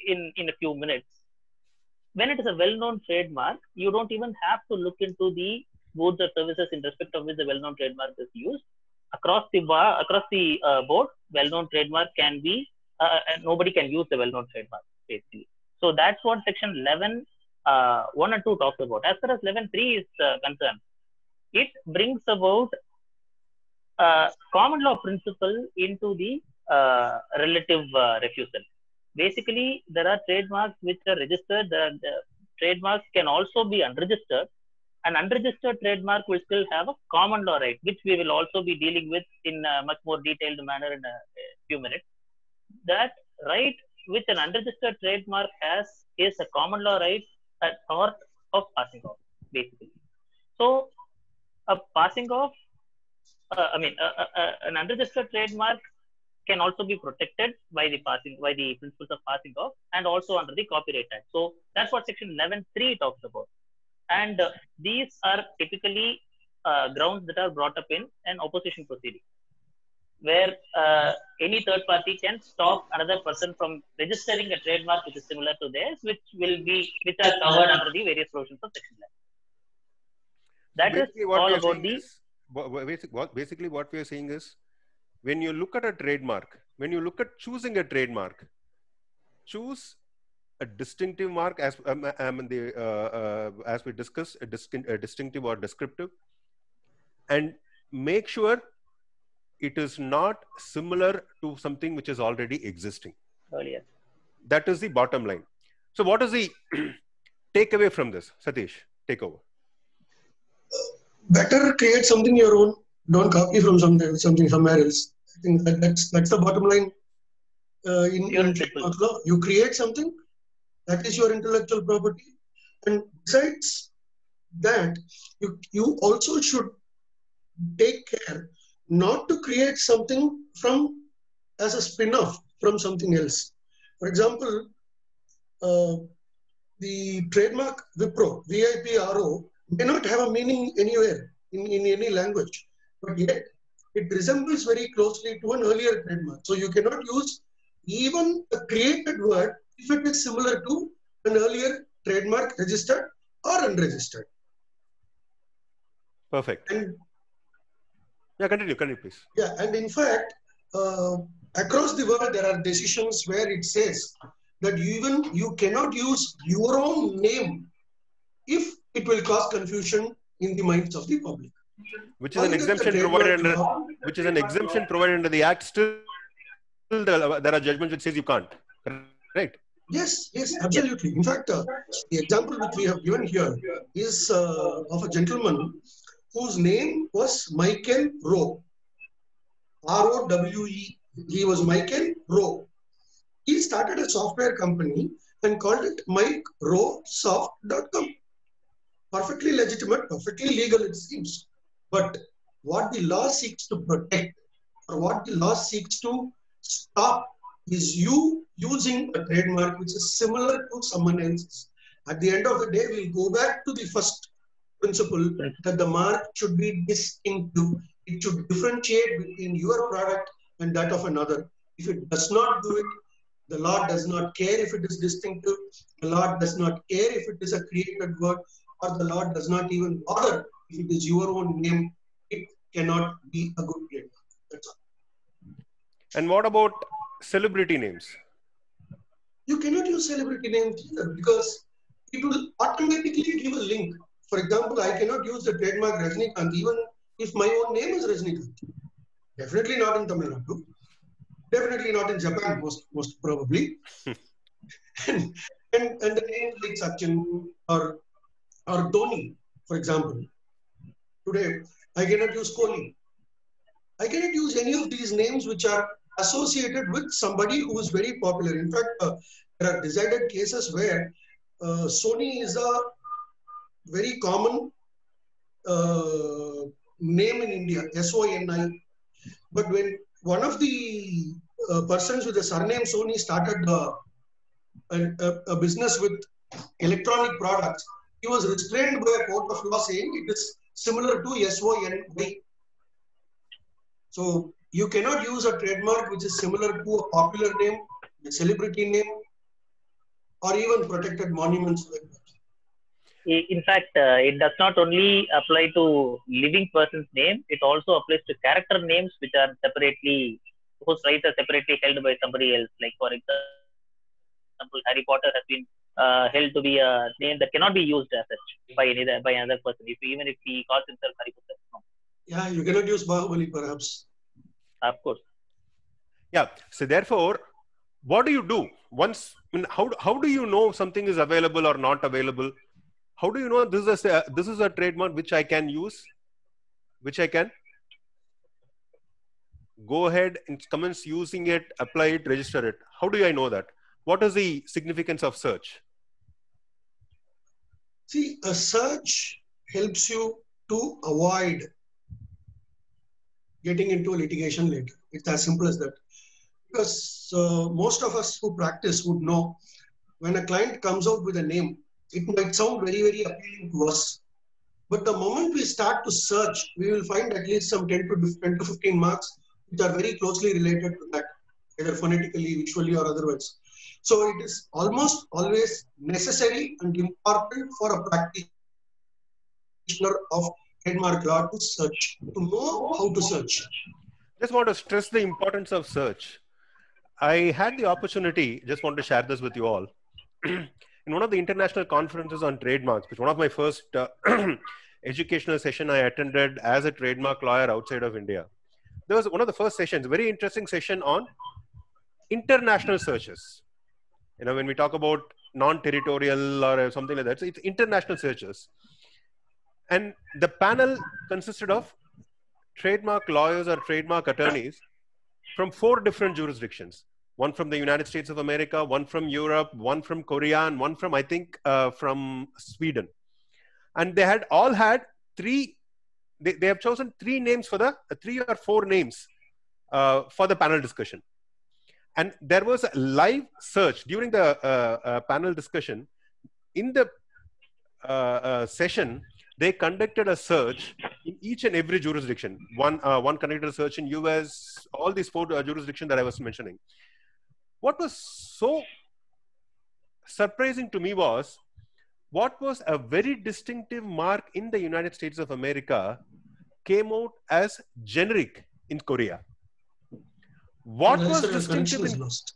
in in a few minutes. When it is a well-known trademark, you don't even have to look into the goods or services in respect of which the well-known trademark is used. Across the bar, across the uh, board, well-known trademark can be uh, and nobody can use the well-known trademark basically. So that's what section 11, uh, 1 and 2 talks about. As far as 11, 3 is uh, concerned, it brings about uh, common law principle into the uh, relative uh, refusal. Basically, there are trademarks which are registered. The, the trademarks can also be unregistered. An unregistered trademark will still have a common law right, which we will also be dealing with in a much more detailed manner in a, a few minutes. That right which an unregistered trademark as is a common law right at sort of passing off, basically. So, a passing off, uh, I mean, uh, uh, an unregistered trademark can also be protected by the passing by the principles of passing off and also under the Copyright Act. So that's what Section 11.3 talks about. And uh, these are typically uh, grounds that are brought up in an opposition proceeding, where uh, any third party can stop another person from registering a trademark which is similar to theirs, which will be which are covered under the various provisions of Section 11. That is basically what all about saying the is, wha- wha- basic- what- basically what we are saying is when you look at a trademark when you look at choosing a trademark choose a distinctive mark as um, um, the, uh, uh, as we discussed a, distin- a distinctive or descriptive and make sure it is not similar to something which is already existing earlier. that is the bottom line so what is the takeaway from this satish take over better create something your own. Don't copy from somewhere, something somewhere else. I think that, that's that's the bottom line. Uh, in, in and simple. trademark law, you create something that is your intellectual property, and besides that, you you also should take care not to create something from as a spin-off from something else. For example, uh, the trademark Wipro, VIPRO, may not have a meaning anywhere in, in any language, but yet it resembles very closely to an earlier trademark. So you cannot use even a created word if it is similar to an earlier trademark registered or unregistered. perfect And yeah continue continue please yeah, and in fact, uh, across the world there are decisions where it says that even you cannot use your own name if it will cause confusion in the minds of the public. which is an exemption provided under law, which is an exemption provided under the act still there there are judgments which says you can't right Yes, yes, absolutely. In fact, uh, the example which we have given here is uh, of a gentleman whose name was Michael Rowe. R O W E. He was Michael Rowe. He started a software company and called it MikeRoweSoft.com. Perfectly legitimate, perfectly legal, it seems. But what the law seeks to protect or what the law seeks to stop is you using a trademark which is similar to someone else's. At the end of the day, we'll go back to the first principle that the mark should be distinctive. It should differentiate between your product and that of another. If it does not do it, the law does not care if it is distinctive. The law does not care if it is a created word, or the law does not even bother if it is your own name. It cannot be a good trademark. That's all. and what about celebrity names you cannot use celebrity names either because it will automatically give a link. For example, I cannot use the trademark Rajnikant even if my own name is Rajnikant. Definitely not in Tamil Nadu. Definitely not in Japan, most most probably. and, and and the names like Sachin or or Dhoni, for example. Today, I cannot use Kohli. I cannot use any of these names which are associated with somebody who is very popular. In fact, uh, there are decided cases where uh, Soni is a very common uh, name in India, S O N I. But when one of the uh, persons with the surname Soni started uh, a, a, business with electronic products, he was restrained by a court of law saying it is similar to S O N Y. So you cannot use a trademark which is similar to a popular name, a celebrity name, or even protected monuments like that. I- In fact, uh, it does not only apply to living person's name, it also applies to character names which are separately, whose rights are separately held by somebody else. Like, for example, Harry Potter has been uh, held to be a name that cannot be used as such by any by another person, if, even if he calls himself Harry Potter. No, Yeah, you cannot use Bahubali perhaps. of course. yeah so therefore what do you do once I mean, how, how do you know something is available or not available how do you know this is a this is a trademark which i can use? Which i can? Go ahead and commence using it apply it register it. How do i know that? What is the significance of search? See, a search helps you to avoid getting into litigation later. It's as simple as that. Because uh, most of us who practice would know when a client comes out with a name, it might sound very, very appealing to us. But the moment we start to search, we will find at least some 10 to 10 to 15 marks which are very closely related to that, either phonetically, visually, or otherwise. So it is almost always necessary and important for a practitioner of trademark law to search, to know how to search. Just want to stress the importance of search. I had the opportunity, just want to share this with you all. In one of the international conferences on trademarks, which one of my first uh, educational session I attended as a trademark lawyer outside of India. There was one of the first sessions, very interesting session on international searches. You know, when we talk about non-territorial or something like that, so it's international searches. And the panel consisted of trademark lawyers or trademark attorneys from four different jurisdictions one from the united states of america one from europe one from korea and one from i think uh, from sweden and they had all had three they, they have chosen three names for the uh, three or four names uh, for the panel discussion and there was a live search during the uh, uh panel discussion in the uh, session they conducted a search in each and every jurisdiction. One, uh, one conducted a search in US, all these four jurisdictions that I was mentioning. What was so surprising to me was what was a very distinctive mark in the United States of America came out as generic in Korea. What was distinctive in, lost.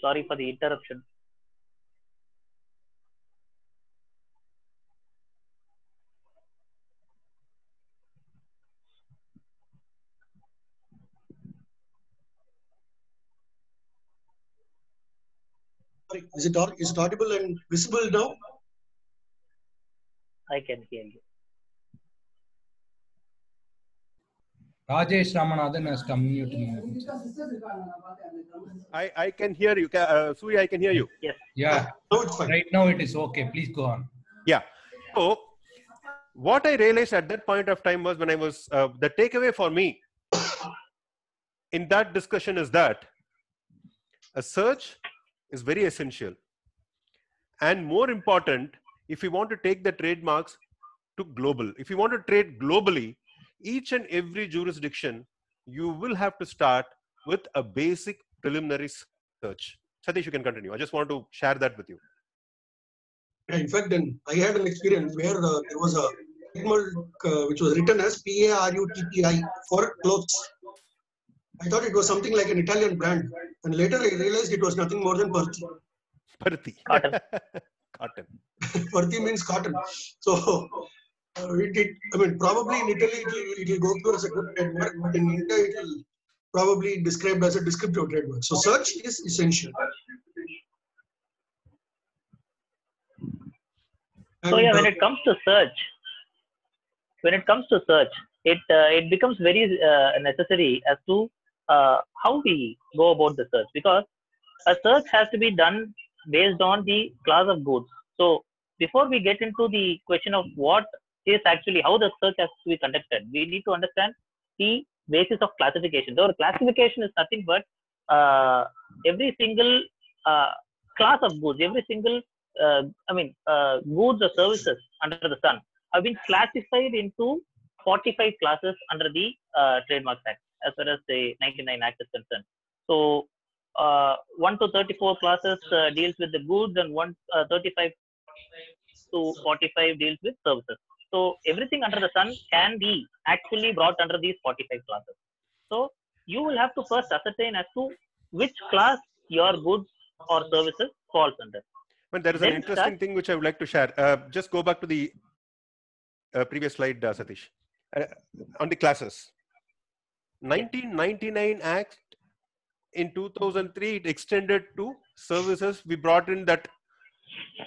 Sorry for the interruption. Is it, is it audible and visible now? I can hear you. Rajesh Ramanathan has come mute. I, I can hear you. Uh, Suri, I can hear you. Yes. Yeah. Right now it is okay. Please go on. Yeah. So, what I realized at that point of time was when I was, uh, the takeaway for me in that discussion is that a search is very essential. And more important, if you want to take the trademarks to global, if you want to trade globally, each and every jurisdiction, you will have to start with a basic preliminary search. Satish, you can continue. I just want to share that with you. In fact, then I had an experience where uh, there was a trademark uh, which was written as P-A-R-U-T-T-I for clothes. I thought it was something like an Italian brand, and later I realized it was nothing more than Paruthi. Paruthi. Cotton. cotton. Paruthi means cotton. So uh, it, it, I mean, probably in Italy it will, go through as a good trademark, but in India it will probably described as a descriptive trademark. So search is essential. So yeah, when it comes to search, when it comes to search, it uh, it becomes very uh, necessary as to uh, how we go about the search because a search has to be done based on the class of goods. So before we get into the question of what is actually how the search has to be conducted. We need to understand the basis of classification. So classification is nothing but uh, every single uh, class of goods, every single, uh, I mean, uh, goods or services under the sun have been classified into 45 classes under the uh, Trademarks Act, as far as the 99 Act is concerned. So uh, 1 to 34 classes deals with the goods and 1 35 to 45 deals with services. So everything under the sun can be actually brought under these 45 classes. So you will have to first ascertain as to which class your goods or services falls under. But there is then an interesting start, thing which I would like to share. Uh, just go back to the uh, previous slide, uh, Satish, uh, on the classes. 1999 Act in 2003 it extended to services. We brought in that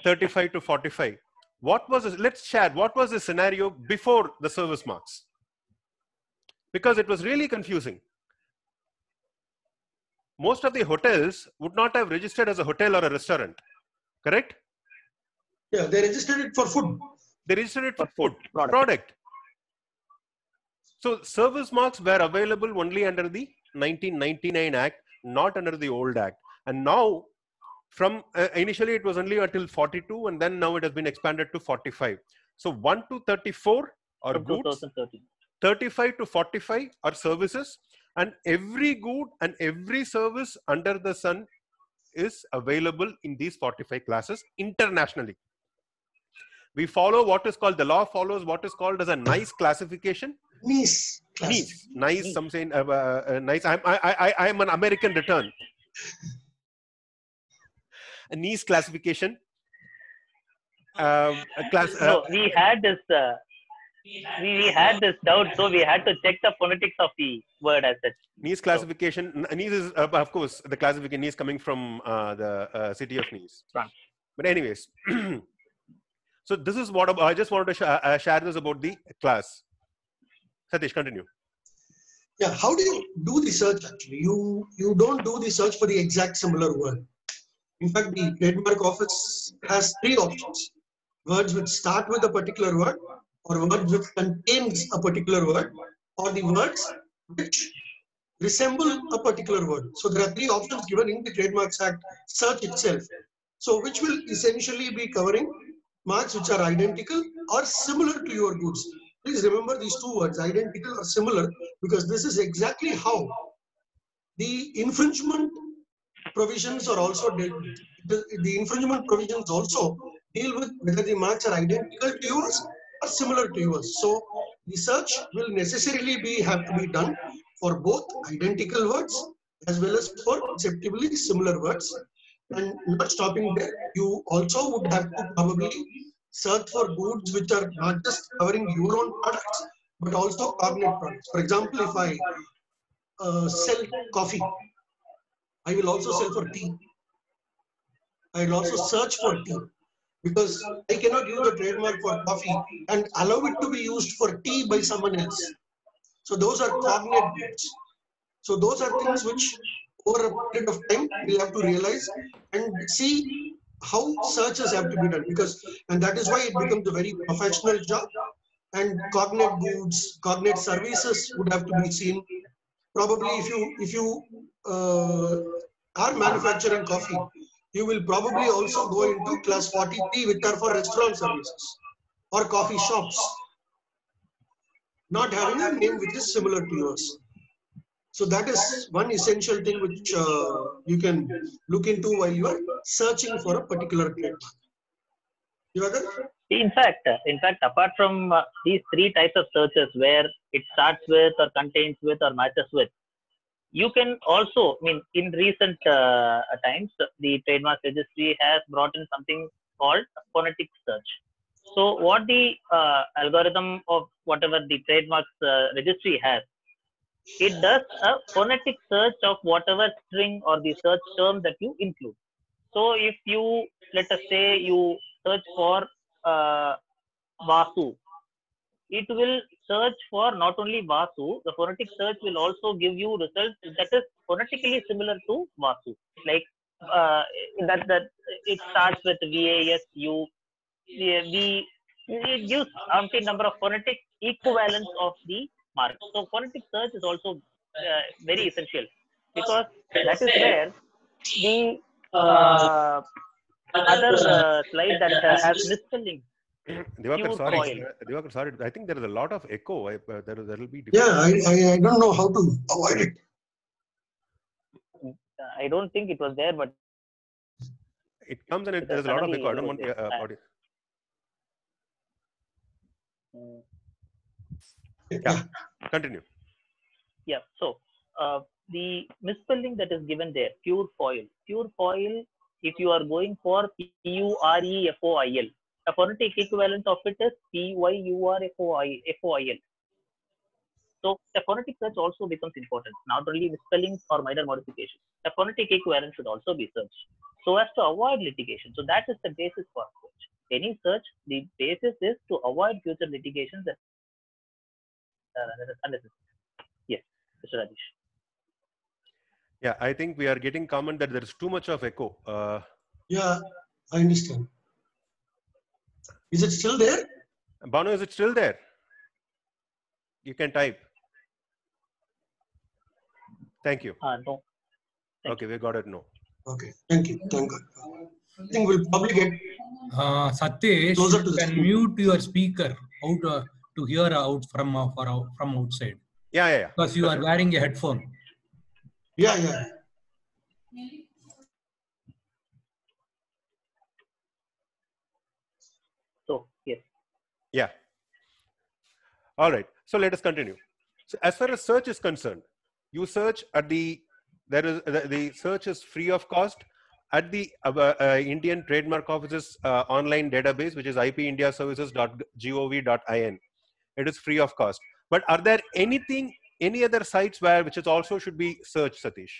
35 to 45. What was this? Let's share. What was the scenario before the service marks? Because it was really confusing. Most of the hotels would not have registered as a hotel or a restaurant, correct? Yeah, they registered it for food. They registered it for, For food food, product. product. So service marks were available only under the 1999 Act, not under the old Act. And now, from uh, initially it was only until 42, and then now it has been expanded to 45. So 1 to 34 are From goods, 35 to 45 are services, and every good and every service under the sun is available in these 45 classes internationally. We follow what is called the law follows what is called as a nice classification. Nice. Nice, nice. Nice. Some say uh, uh, uh, nice. I'm I, I I am an American return. A nice classification. Um, a class. Uh, So we had this. Uh, we, we had this doubt, so we had to check the phonetics of the word as such. Nice classification. Nice is, uh, of course, the classification Nice coming from uh, the uh, city of Nice. France. But anyways, so this is what I just wanted to sh- uh, share this about the class. Satish, continue. Yeah, how do you do the search actually? You you don't do the search for the exact similar word. In fact, the trademark office has three options. Words which start with a particular word, or words which contains a particular word, or the words which resemble a particular word. So there are three options given in the Trademarks Act search itself. So which will essentially be covering marks which are identical or similar to your goods. Please remember these two words, identical or similar, because this is exactly how the infringement provisions are also. The, the infringement provisions also deal with whether the marks are identical to yours or similar to yours. So the search will necessarily be have to be done for both identical words as well as for acceptably similar words. And not stopping there, you also would have to probably search for goods which are not just covering your own products, but also cognate products. For example, if I uh, sell coffee, I will also sell for tea. I will also search for tea because I cannot use a trademark for coffee and allow it to be used for tea by someone else. So those are cognate goods. So those are things which over a period of time we'll have to realize and see how searches have to be done because and that is why it becomes a very professional job and cognate goods, cognate services would have to be seen. Probably if you if you uh, are manufacturing coffee, you will probably also go into class 43 which are for restaurant services or coffee shops. Not having a name which is similar to yours. So that is one essential thing which uh, you can look into while you are searching for a particular trademark. In fact, in fact, apart from uh, these three types of searches where it starts with or contains with or matches with, you can also, I mean, in recent uh, times, the trademark registry has brought in something called phonetic search. So, what the uh, algorithm of whatever the trademarks uh, registry has, it does a phonetic search of whatever string or the search term that you include. So, if you let us say you search for uh, Vasu, it will search for not only Vasu, the phonetic search will also give you results that is phonetically similar to Vasu. Like uh, that, that it starts with VASU. We, it gives umpteen number of phonetic equivalents of the mark. So phonetic search is also uh, very essential because that is where the uh, other uh, slide that uh, has misspelling Divakar, sorry. uh, Divakar, sorry. I think there is a lot of echo. I, uh, there, there will be. Yeah, I, I, I don't know how to avoid it. I don't think it was there, but It comes and it, It there is a lot of echo. I don't want goes the uh, audio. Yeah. Continue. yeah. So uh, the misspelling that is given there, pure foil, pure foil. If you are going for P-U-R-E-F-O-I-L. The phonetic equivalent of it is P Y U R F O I F O I L. So the phonetic search also becomes important. Not only misspellings or minor modifications. A phonetic equivalent should also be searched so as to avoid litigation. So that is the basis for search. Any search, the basis is to avoid future litigations that unnecessary. Uh, yes, Mr. Rajesh. Yeah, I think we are getting comment that there is too much of echo. Uh, Yeah, I understand. Is it still there? Banu, is it still there? You can type. Thank you. Uh, no. Thank Okay, we got it. No. Okay, thank you. Thank God. I think we'll probably get Uh, Satish, Closer to you can screen. mute your speaker out uh, to hear out from uh, for, out- from outside Yeah, yeah, yeah. because you are wearing a headphone. Yeah, yeah. So yes. Yeah. All right. So let us continue. So as far as search is concerned, you search at the there is the, the search is free of cost at the uh, uh, Indian Trademark Office's uh, online database, which is ipindiaservices.gov.in. It is free of cost. But are there anything, any other sites where which is also should be searched, Satish?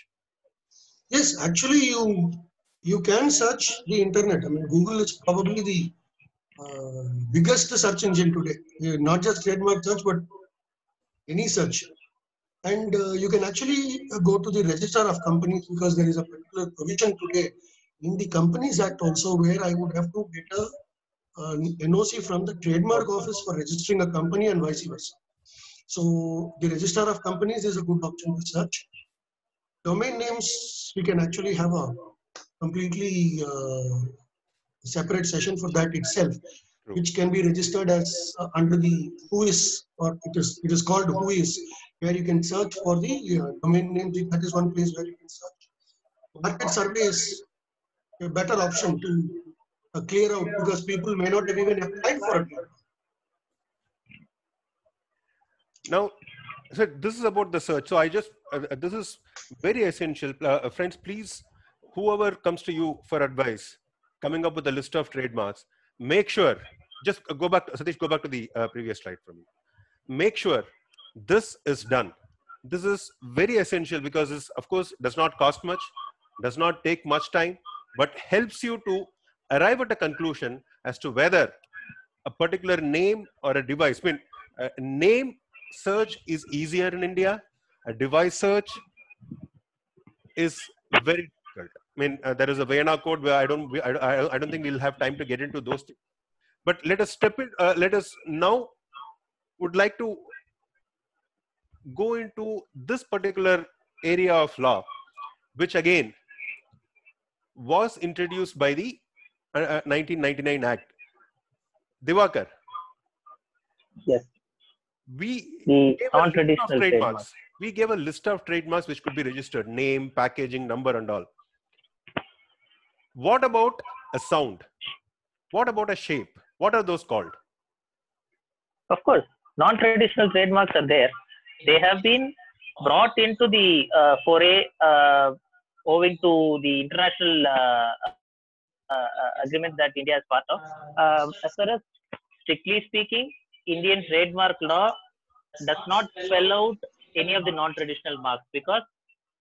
Yes, actually, you you can search the internet. I mean, Google is probably the uh, biggest search engine today. Uh, Not just trademark search, but any search. And uh, you can actually uh, go to the register of companies because there is a particular provision today in the Companies Act also where I would have to get a uh, NOC from the trademark office for registering a company and vice versa. So the register of companies is a good option to search. Domain names we can actually have a completely uh, separate session for that itself True. which can be registered as uh, under the whois or it is it is called whois where you can search for the uh, domain name. That is one place where you can search. Market survey is a better option to uh, clear out because people may not have even applied for it Now, so this is about the search. So I just, uh, uh, this is very essential. Uh, uh, friends, please, whoever comes to you for advice, coming up with a list of trademarks, make sure, just uh, go back, Satish, go back to the uh, previous slide for me. Make sure this is done. This is very essential because this, of course, does not cost much, does not take much time, but helps you to arrive at a conclusion as to whether a particular name or a device, I mean, a name search is easier in India. A device search is very difficult. I mean, uh, there is a Vienna code where I don't, I, I, I don't think we'll have time to get into those. Things. But let us step in. Uh, let us now would like to go into this particular area of law, which again was introduced by the uh, uh, 1999 Act. Divakar. Yes. We The gave a list of trademarks. trademarks. We gave a list of trademarks which could be registered, name, packaging, number, and all. What about a sound? What about a shape? What are those called? Of course, non-traditional trademarks are there. They have been brought into the uh, foray uh, owing to the international uh, uh, uh, agreement that India is part of. Um, as far as strictly speaking, Indian trademark law does not spell out any of the non-traditional marks because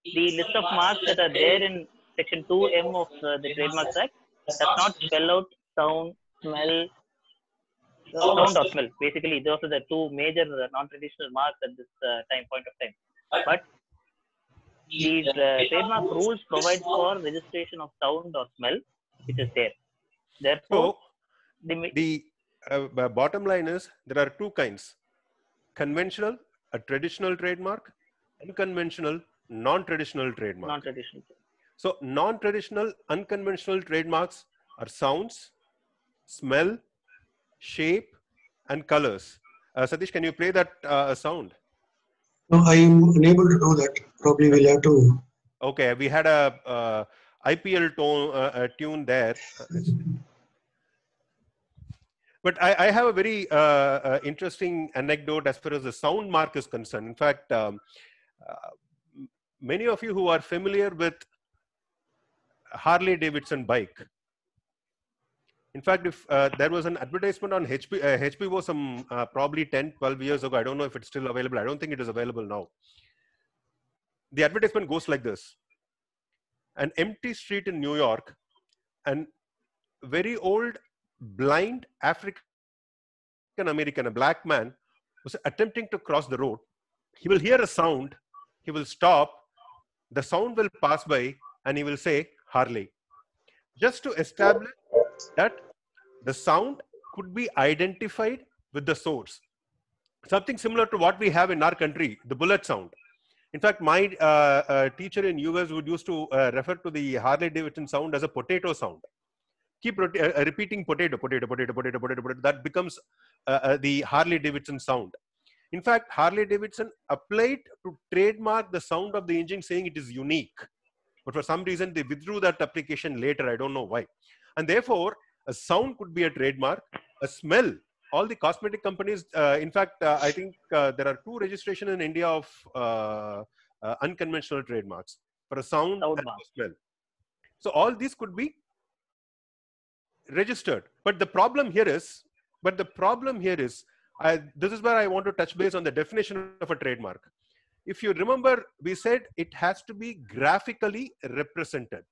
the list of marks that are there in section 2m of uh, the trademarks act does not spell out sound smell uh, sound or smell. Basically those are the two major uh, non-traditional marks at this uh, time point of time. But these uh, trademark rules provide for registration of sound or smell which is there. Therefore So the, the uh, bottom line is there are two kinds: conventional, a traditional trademark, unconventional, non-traditional trademark. non-traditional So non-traditional, unconventional trademarks are sounds, smell, shape, and colors. Uh, Satish, can you play that uh, sound? no i am unable to do that probably we'll have to Okay, we had a uh, IPL tone, uh, tune there. But I, I have a very uh, uh, interesting anecdote as far as the sound mark is concerned. In fact, um, uh, many of you who are familiar with Harley Davidson bike, In fact, if uh, there was an advertisement on HP, uh, was some probably 10, 12 years ago, I don't know if it's still available. I don't think it is available now. The advertisement goes like this An empty street in New York, and very old, blind African American, a black man, was attempting to cross the road. He will hear a sound, he will stop, the sound will pass by, and he will say, Harley. Just to establish that the sound could be identified with the source. Something similar to what we have in our country, the bullet sound. In fact, my uh, uh, teacher in US would used to uh, refer to the Harley Davidson sound as a potato sound. Keep uh, uh, repeating potato, potato, potato, potato, potato, potato. That becomes uh, the Harley Davidson sound. In fact, Harley Davidson applied to trademark the sound of the engine, saying it is unique. But for some reason, they withdrew that application later. I don't know why. And therefore, a sound could be a trademark, a smell. All the cosmetic companies, uh, in fact, uh, I think uh, there are two registration in India of uh, uh, unconventional trademarks for a sound, Sound and smell. So all these could be registered. But the problem here is, but the problem here is, I, this is where I want to touch base on the definition of a trademark. If you remember, we said it has to be graphically represented.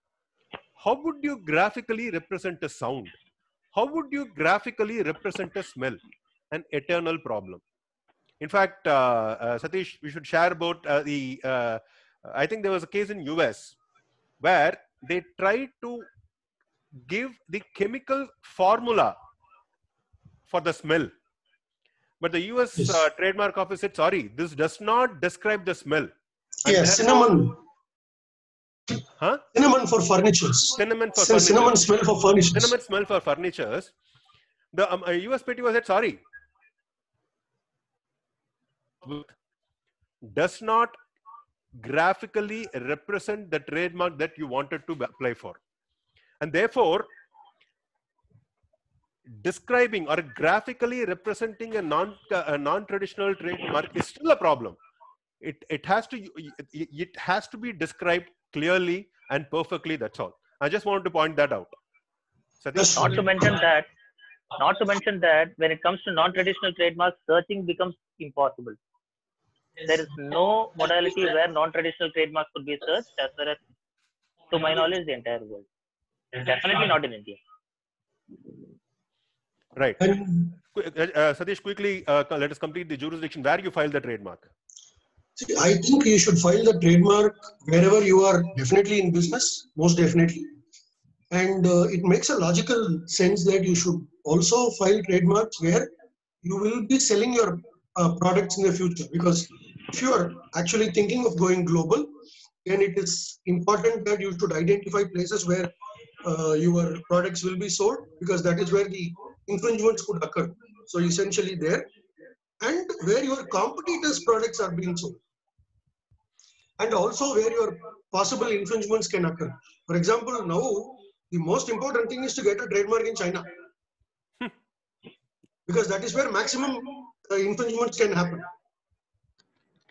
How would you graphically represent a sound? How would you graphically represent a smell? An eternal problem. In fact, uh, uh, Satish, we should share about uh, the. Uh, I think there was a case in US where they tried to give the chemical formula for the smell. But the US Yes. uh, trademark office said, sorry, this does not describe the smell. And Yeah, cinnamon. Huh? Cinnamon for furnitures. Cinnamon for Cin- Cinnamon smell for furnitures. Cinnamon smell for furnitures. The um, uh, USPTO said, sorry, does not graphically represent the trademark that you wanted to apply for. And therefore, describing or graphically representing a non a non-traditional trademark is still a problem. It it has to it has to be described clearly and perfectly. That's all. I just wanted to point that out. Satish? Yes. Not to mention that, not to mention that when it comes to non-traditional trademarks, searching becomes impossible. There is no modality where non-traditional trademarks could be searched as far as, to my knowledge, the entire world. Definitely not in India. Right. And Qu- uh, uh, Satish, quickly uh, let us complete the jurisdiction where you filed the trademark. see, I think you should file the trademark wherever you are definitely in business, most definitely. And uh, it makes a logical sense that you should also file trademarks where you will be selling your uh, products in the future. Because if you are actually thinking of going global, then it is important that you should identify places where uh, your products will be sold because that is where the infringements could occur. So essentially there and where your competitors' products are being sold. And also where your possible infringements can occur. For example, now the most important thing is to get a trademark in China. because that is where maximum uh, infringements can happen.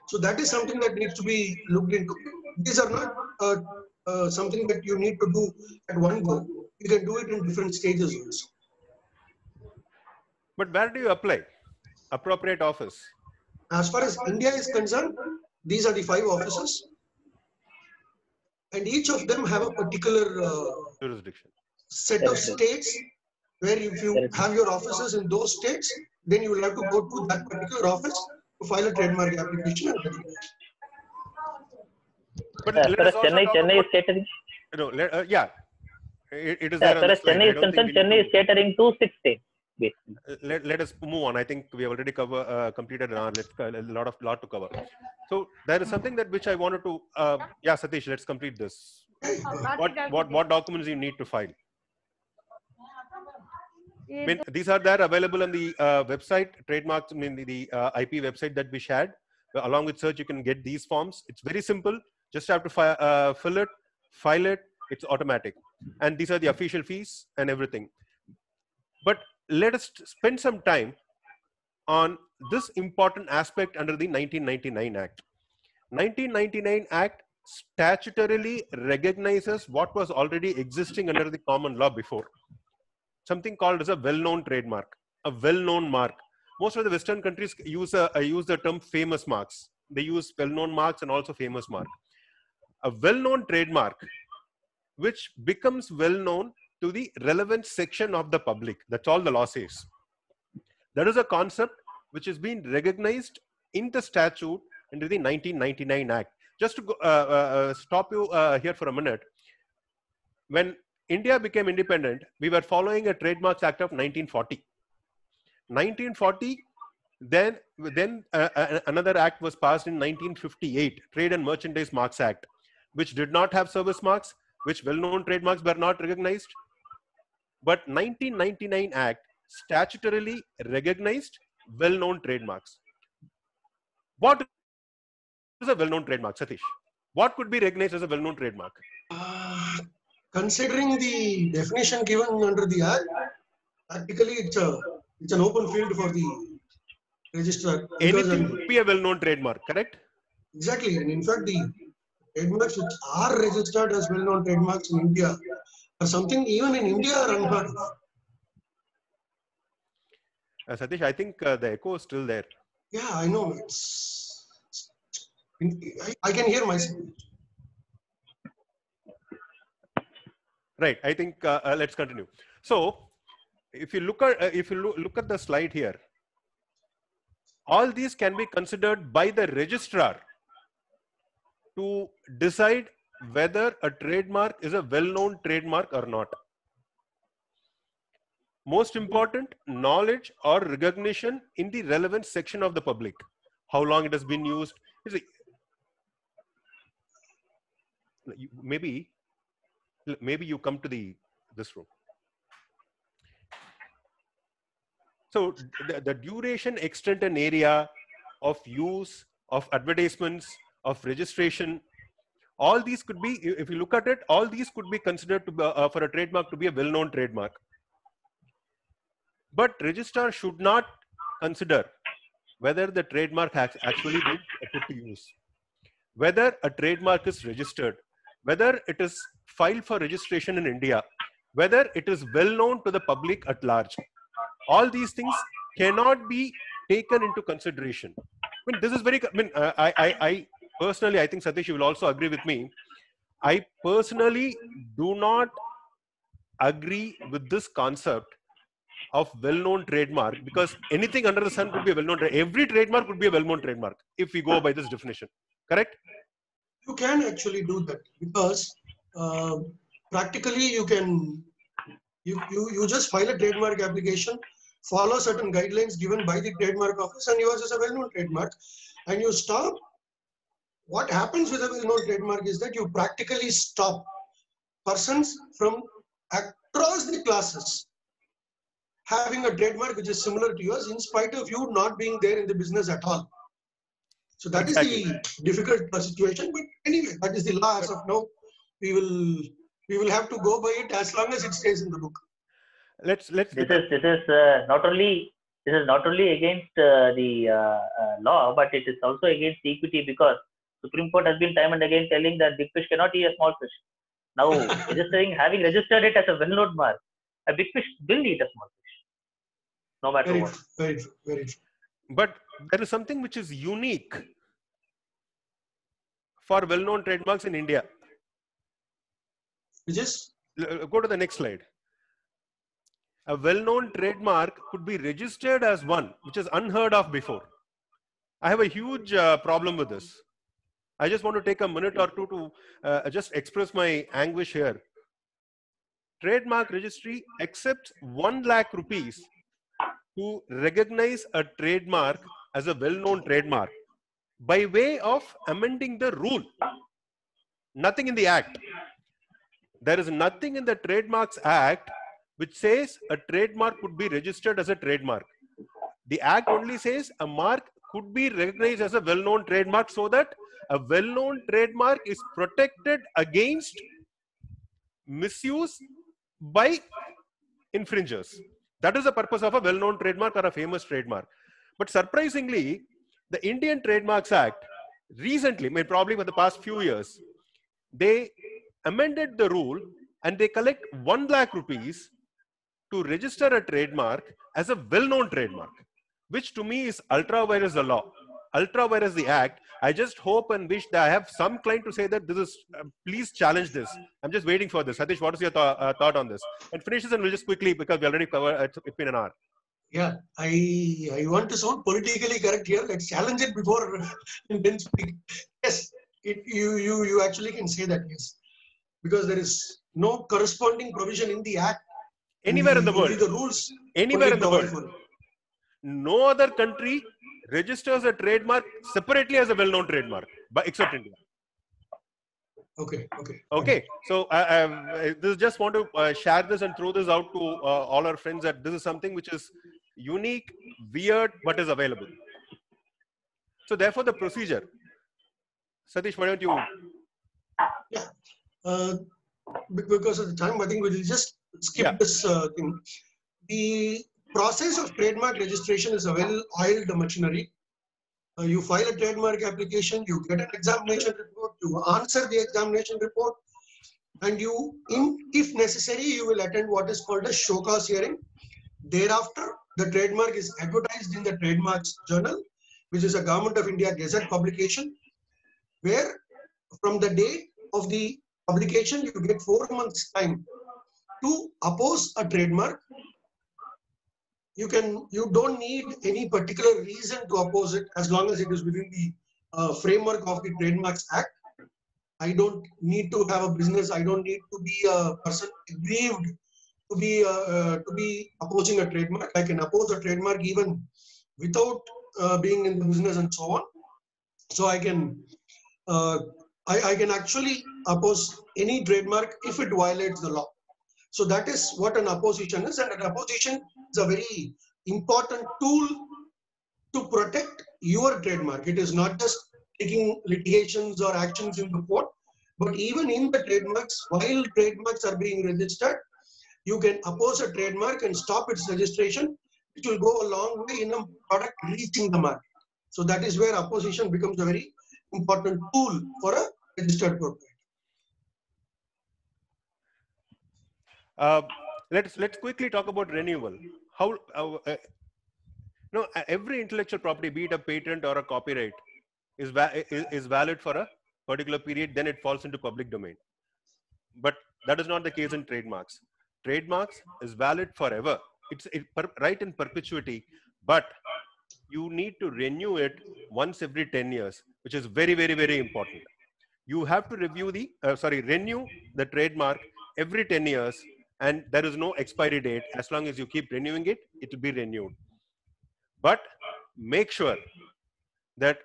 So that is something that needs to be looked into. These are not uh, uh, something that you need to do at one go. You can do it in different stages also. But where do you apply? Appropriate office. As far as India is concerned, these are the five offices. And each of them have a particular uh, Jurisdiction. set of states where if you have your offices in those states, then you will have to go to that particular office to file a trademark application. And get it. But As let far us as Chennai, Chennai is catering, no, let, uh, yeah, it, it is as there far as. Chennai is concerned, Chennai is catering to six states. Uh, let, let us move on. I think we have already cover uh, completed an hour. Let's co- a lot of lot to cover. So there is something that which I wanted to. Uh, yeah, Satish, let's complete this. What what what documents you need to file? I mean, these are there available on the uh, website trademarks. I mean the, the uh, IP website that we shared. Uh, Along with search, you can get these forms. It's very simple. Just have to fi- uh, fill it, file it. It's automatic, and these are the official fees and everything. But let us spend some time on this important aspect under the 1999 Act. 1999 Act statutorily recognizes what was already existing under the common law before. something called as a well-known trademark, a well-known mark. Most of the Western countries use a, use the term famous marks. They use well-known marks and also famous mark. A well-known trademark, which becomes well-known to the relevant section of the public. That's all the law says. That is a concept which has been recognized in the statute under the 1999 Act. Just to uh, uh, uh, stop you uh, here for a minute. When India became independent, we were following a Trademarks Act of 1940. 1940, then, then uh, uh, another act was passed in 1958, Trade and Merchandise Marks Act, which did not have service marks, which well-known trademarks were not recognized. But 1999 Act statutorily recognized well-known trademarks. What is a well-known trademark, Satish? What could be recognized as a well-known trademark? Uh, considering the definition given under the act, practically it's a it's an open field for the registrar. Anything could be a well-known trademark, correct? Exactly, and in fact, the trademarks which are registered as well-known trademarks in India are something even in India are unheard of. Uh, Satish, I think uh, the echo is still there. Yeah, I know. It's, I, I can hear myself. Right. I think uh, uh, let's continue. So, if you look at uh, if you look, look at the slide here, all these can be considered by the registrar to decide whether a trademark is a well-known trademark or not. Most important, knowledge or recognition in the relevant section of the public. How long it has been used. Maybe maybe you come to the this room so the, the duration extent and area of use of advertisements of registration all these could be if you look at it all these could be considered to be, uh, for a trademark to be a well-known trademark but registrar should not consider whether the trademark has actually been put to use whether a trademark is registered whether it is filed for registration in India, whether it is well known to the public at large. All these things cannot be taken into consideration. I mean, this is very, I mean, uh, I, I, I personally, I think Satish, you will also agree with me. I personally do not agree with this concept of well-known trademark because anything under the sun could be a well-known. Every trademark could be a well-known trademark if we go by this definition. Correct? You can actually do that because uh, practically you can you, you you just file a trademark application, follow certain guidelines given by the trademark office, and yours is a well-known trademark, and you stop. What happens with a well-known trademark is that you practically stop persons from across the classes having a trademark which is similar to yours in spite of you not being there in the business at all. So that is the difficult situation. But anyway, that is the law as of now. We will we will have to go by it as long as it stays in the book. Let's let's This is this is uh, not only this is not only against uh, the uh, uh, law, but it is also against equity because Supreme Court has been time and again telling that big fish cannot eat a small fish. Now registering, having registered it as a well-known mark, a big fish will eat a small fish, no matter Very what. true, very true, very true. but there is something which is unique for well-known trademarks in India. Which is Go to the next slide. A well-known trademark could be registered as one, which is unheard of before. I have a huge uh, problem with this. I just want to take a minute or two to uh, just express my anguish here. Trademark registry accepts 1 lakh rupees to recognize a trademark as a well-known trademark by way of amending the rule. Nothing in the act. There is nothing in the Trademarks Act which says a trademark could be registered as a trademark. The act only says a mark could be recognized as a well-known trademark so that a well-known trademark is protected against misuse by infringers. That is the purpose of a well-known trademark or a famous trademark. But surprisingly, the Indian Trademarks Act recently, probably for the past few years, they amended the rule and they collect 1 lakh rupees to register a trademark as a well-known trademark, which to me is ultra vires the law, ultra vires the act. I just hope and wish that I have some client to say that this is, uh, please challenge this. I'm just waiting for this. Satish, what is your th- uh, thought on this? And finish this and we'll just quickly, because we already covered, uh, it's been an hour. Yeah, I I want to sound politically correct here. Let's challenge it before and then speak. Yes, it, you you you actually can say that yes, because there is no corresponding provision in the act. Anywhere in the world, the rules. anywhere in the world, no other country registers a trademark separately as a well-known trademark, but except India. Okay, okay. Okay, so I, I, I this just want to uh, share this and throw this out to uh, all our friends that this is something which is unique, weird, but is available. So therefore, the procedure. Satish, why don't you? Uh, because of the time, I think we'll just skip Yeah. this uh, thing. The process of trademark registration is a well-oiled machinery. Uh, you file a trademark application, you get an examination report, you answer the examination report, and you, in if necessary, you will attend what is called a show cause hearing. Thereafter, the trademark is advertised in the trademarks journal, which is a Government of India Gazette publication, where from the date of the publication, you get four months time to oppose a trademark. You can, you don't need any particular reason to oppose it as long as it is within the uh, framework of the Trademarks Act. I don't need to have a business. I don't need to be a person aggrieved to be uh, uh, to be opposing a trademark. I can oppose a trademark even without uh, being in the business and so on. So I can uh, I, I can actually oppose any trademark if it violates the law. So that is what an opposition is, and an opposition is a very important tool to protect your trademark. It is not just taking litigations or actions in the court, but even in the trademarks, while trademarks are being registered, you can oppose a trademark and stop its registration, which will go a long way in a product reaching the market. So that is where opposition becomes a very important tool for a registered proprietor. Uh, let's let's quickly talk about renewal. How uh, uh, no uh, every intellectual property, be it a patent or a copyright, is va- is, is valid for a particular period. Then it falls into public domain. But that is not the case in trademarks. Trademarks is valid forever. It's it, right in perpetuity, but you need to renew it once every 10 years, which is very, very, very important. You have to review the, uh, sorry, renew the trademark every 10 years, and there is no expiry date. As long as you keep renewing it, it will be renewed. But make sure that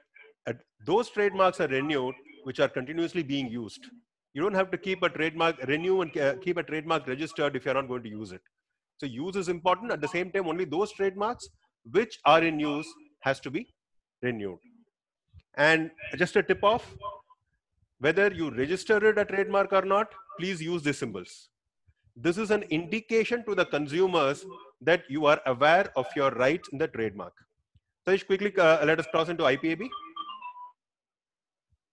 uh, those trademarks are renewed, which are continuously being used. You don't have to keep a trademark, renew and uh, keep a trademark registered if you're not going to use it. So use is important. At the same time, only those trademarks which are in use has to be renewed. And just a tip off, whether you registered a trademark or not, please use these symbols. This is an indication to the consumers that you are aware of your rights in the trademark. Satish, quickly uh, let us cross into IPAB.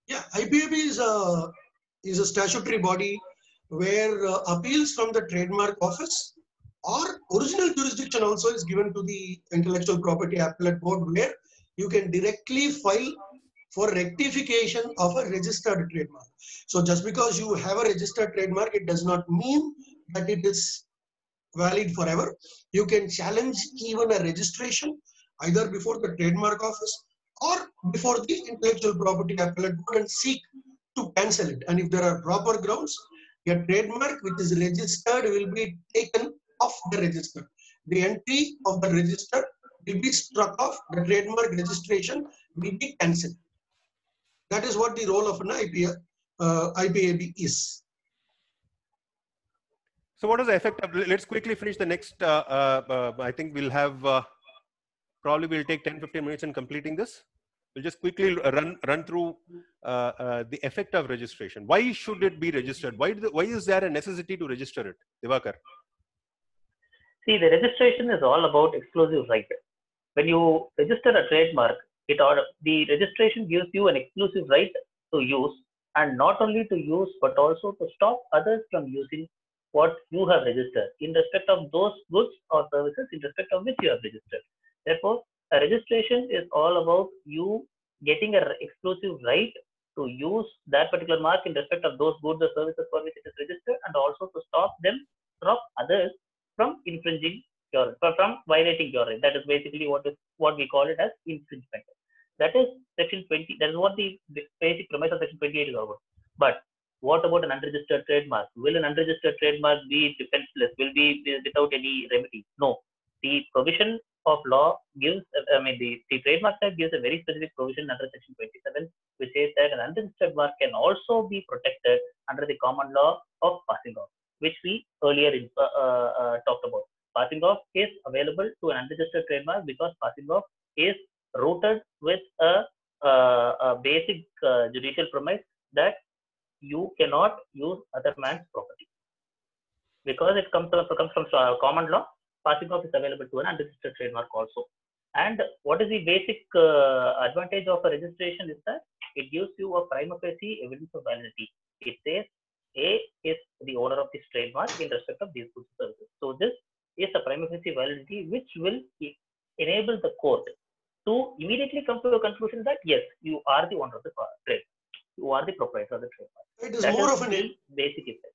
Yeah, IPAB is a is a statutory body where uh, appeals from the trademark office or original jurisdiction also is given to the intellectual property appellate board where you can directly file for rectification of a registered trademark. So just because you have a registered trademark, it does not mean that it is valid forever. You can challenge even a registration either before the trademark office or before the intellectual property appellate board and seek to cancel it. And if there are proper grounds, your trademark which is registered will be taken off the register. The entry of the register will be struck off, the trademark registration will be cancelled. That is what the role of an IPA, uh, IPAB is. So what is the effect of, let's quickly finish the next, uh, uh, uh, I think we'll have, probably we'll take 10, 15 minutes in completing this. We'll just quickly run, run through the effect of registration. Why should it be registered? Why, the, why is there a necessity to register it? Divakar. See, the registration is all about exclusive right. When you register a trademark, it or the registration gives you an exclusive right to use, and not only to use, but also to stop others from using what you have registered in respect of those goods or services in respect of which you have registered. Therefore, a registration is all about you getting an exclusive right to use that particular mark in respect of those goods or services for which it is registered and also to stop them from others from infringing your from violating your right. That is basically what is what we call it as infringement. That is section 20. That is what the, the basic premise of section 28 is about. But what about an unregistered trademark? Will an unregistered trademark be defenseless? Will be without any remedy? No. The provision of law gives, I mean, the, the trademark act gives a very specific provision under section 27, which says that an unregistered mark can also be protected under the common law of passing off, which we earlier uh, uh, uh, talked about. Passing off is available to an unregistered trademark because passing off is rooted with a, a basic uh, judicial premise that you cannot use other man's property. Because it comes, comes from uh, common law, passing off is available to an unregistered trademark also. And what is the basic uh, advantage of a registration is that it gives you a prima facie evidence of validity. It says A is the owner of this trademark in respect of these goods and services. So this is a prima facie validity which will enable the court to immediately come to a conclusion that yes, you are the owner of the trade. You are the proprietor of the trademark. It is That more is of an the basic effect.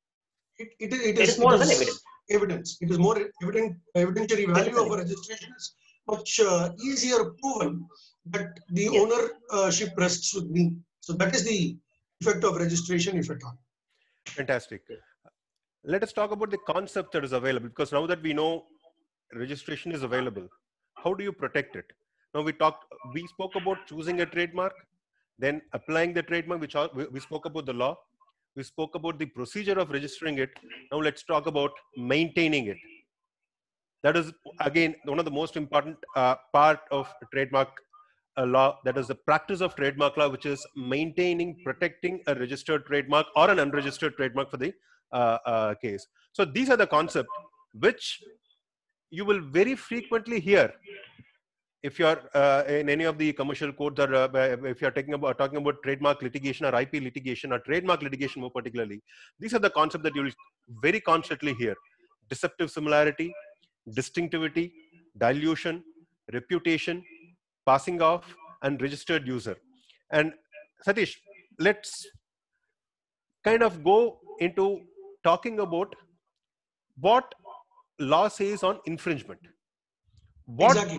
it, it, is- it It is is more of an evidence. evidence. It is more evident evidentiary value of a registration is much uh, easier proven that the Yes. ownership rests with me. So that is the effect of registration, if at all. Fantastic. Let us talk about the concept that is available because now that we know registration is available, how do you protect it? Now we talked, we spoke about choosing a trademark, then applying the trademark, which are, we, spoke about the law, we spoke about the procedure of registering it. Now let's talk about maintaining it. That is again one of the most important uh, part of trademark uh, law. That is the practice of trademark law, which is maintaining, protecting a registered trademark or an unregistered trademark for the uh, uh, case. So these are the concept which you will very frequently hear if you're uh, in any of the commercial codes or uh, if you're talking about talking about trademark litigation or IP litigation or trademark litigation more particularly, these are the concepts that you'll very constantly hear: deceptive similarity, distinctivity, dilution, reputation, passing off, and registered user. And Satish, let's kind of go into talking about what law says on infringement. What Exactly.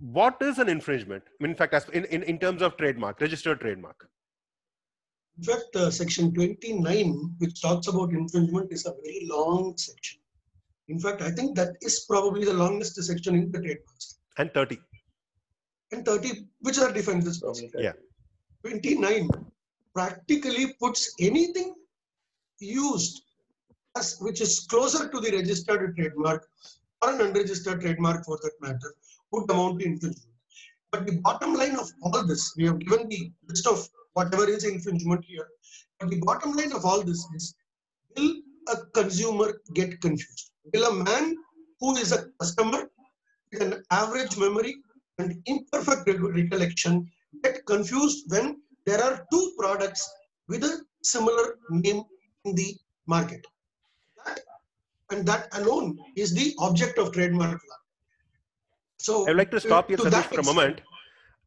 What is an infringement? In fact, as in, in, in terms of trademark, registered trademark. In fact, uh, section 29, which talks about infringement, is a very long section. In fact, I think that is probably the longest section in the trademarks. And 30. And 30, which are different. This Yeah. 29 practically puts anything used as which is closer to the registered trademark or an unregistered trademark for that matter would amount infringement. But the bottom line of all this, we have given the list of whatever is infringement here. But the bottom line of all this is will a consumer get confused? Will a man who is a customer with an average memory and imperfect recollection get confused when there are two products with a similar name in the market. That, and that alone is the object of trademark law. So I would like to uh, stop you, to Satish, that for a moment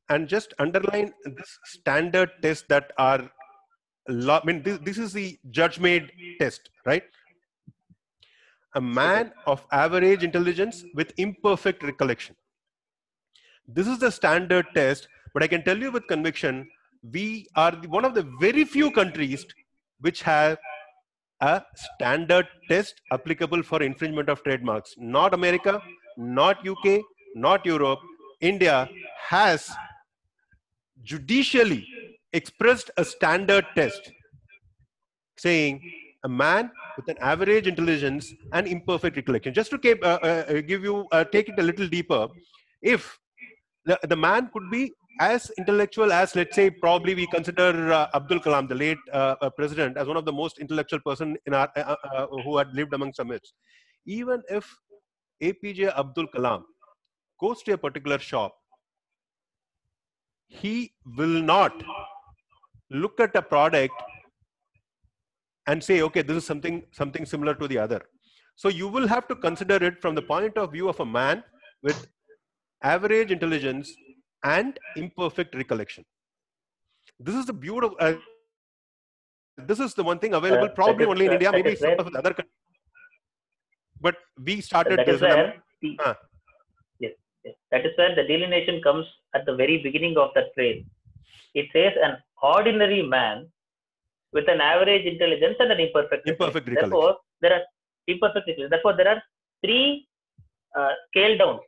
and just underline this standard test that are. I mean, this, this is the judge made test, right? A man of average intelligence with imperfect recollection. This is the standard test, but I can tell you with conviction, we are the, one of the very few countries which have a standard test applicable for infringement of trademarks. Not America, not UK, not Europe. India has judicially expressed a standard test saying a man with an average intelligence and imperfect recollection. Just to keep, uh, uh, give you, uh, take it a little deeper, if the, the man could be as intellectual as, let's say, probably we consider uh, Abdul Kalam, the late uh, uh, president, as one of the most intellectual person in our, uh, uh, who had lived amongst our midst. Even if APJ Abdul Kalam goes to a particular shop, he will not look at a product and say, okay, this is something something similar to the other. So you will have to consider it from the point of view of a man with average intelligence and imperfect recollection. This is the beautiful. Uh, this is the one thing available Uh, probably is- only in uh, India, maybe some where- of the other countries. But we started this. is where the, yes, yes, that is where the delineation comes at the very beginning of that phrase. It says an ordinary man with an average intelligence and an imperfect Imperfect recollection. Therefore, there are imperfect. Therefore, there are three uh, scale downs.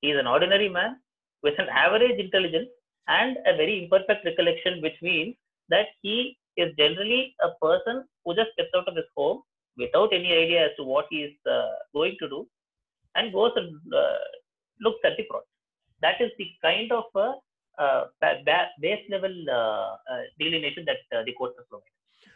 He is an ordinary man with an average intelligence and a very imperfect recollection, which means that he is generally a person who just steps out of his home without any idea as to what he is uh, going to do and goes and uh, looks at the product. That is the kind of uh, uh, ba- ba- base level uh, uh, delineation that uh, the courts has provided.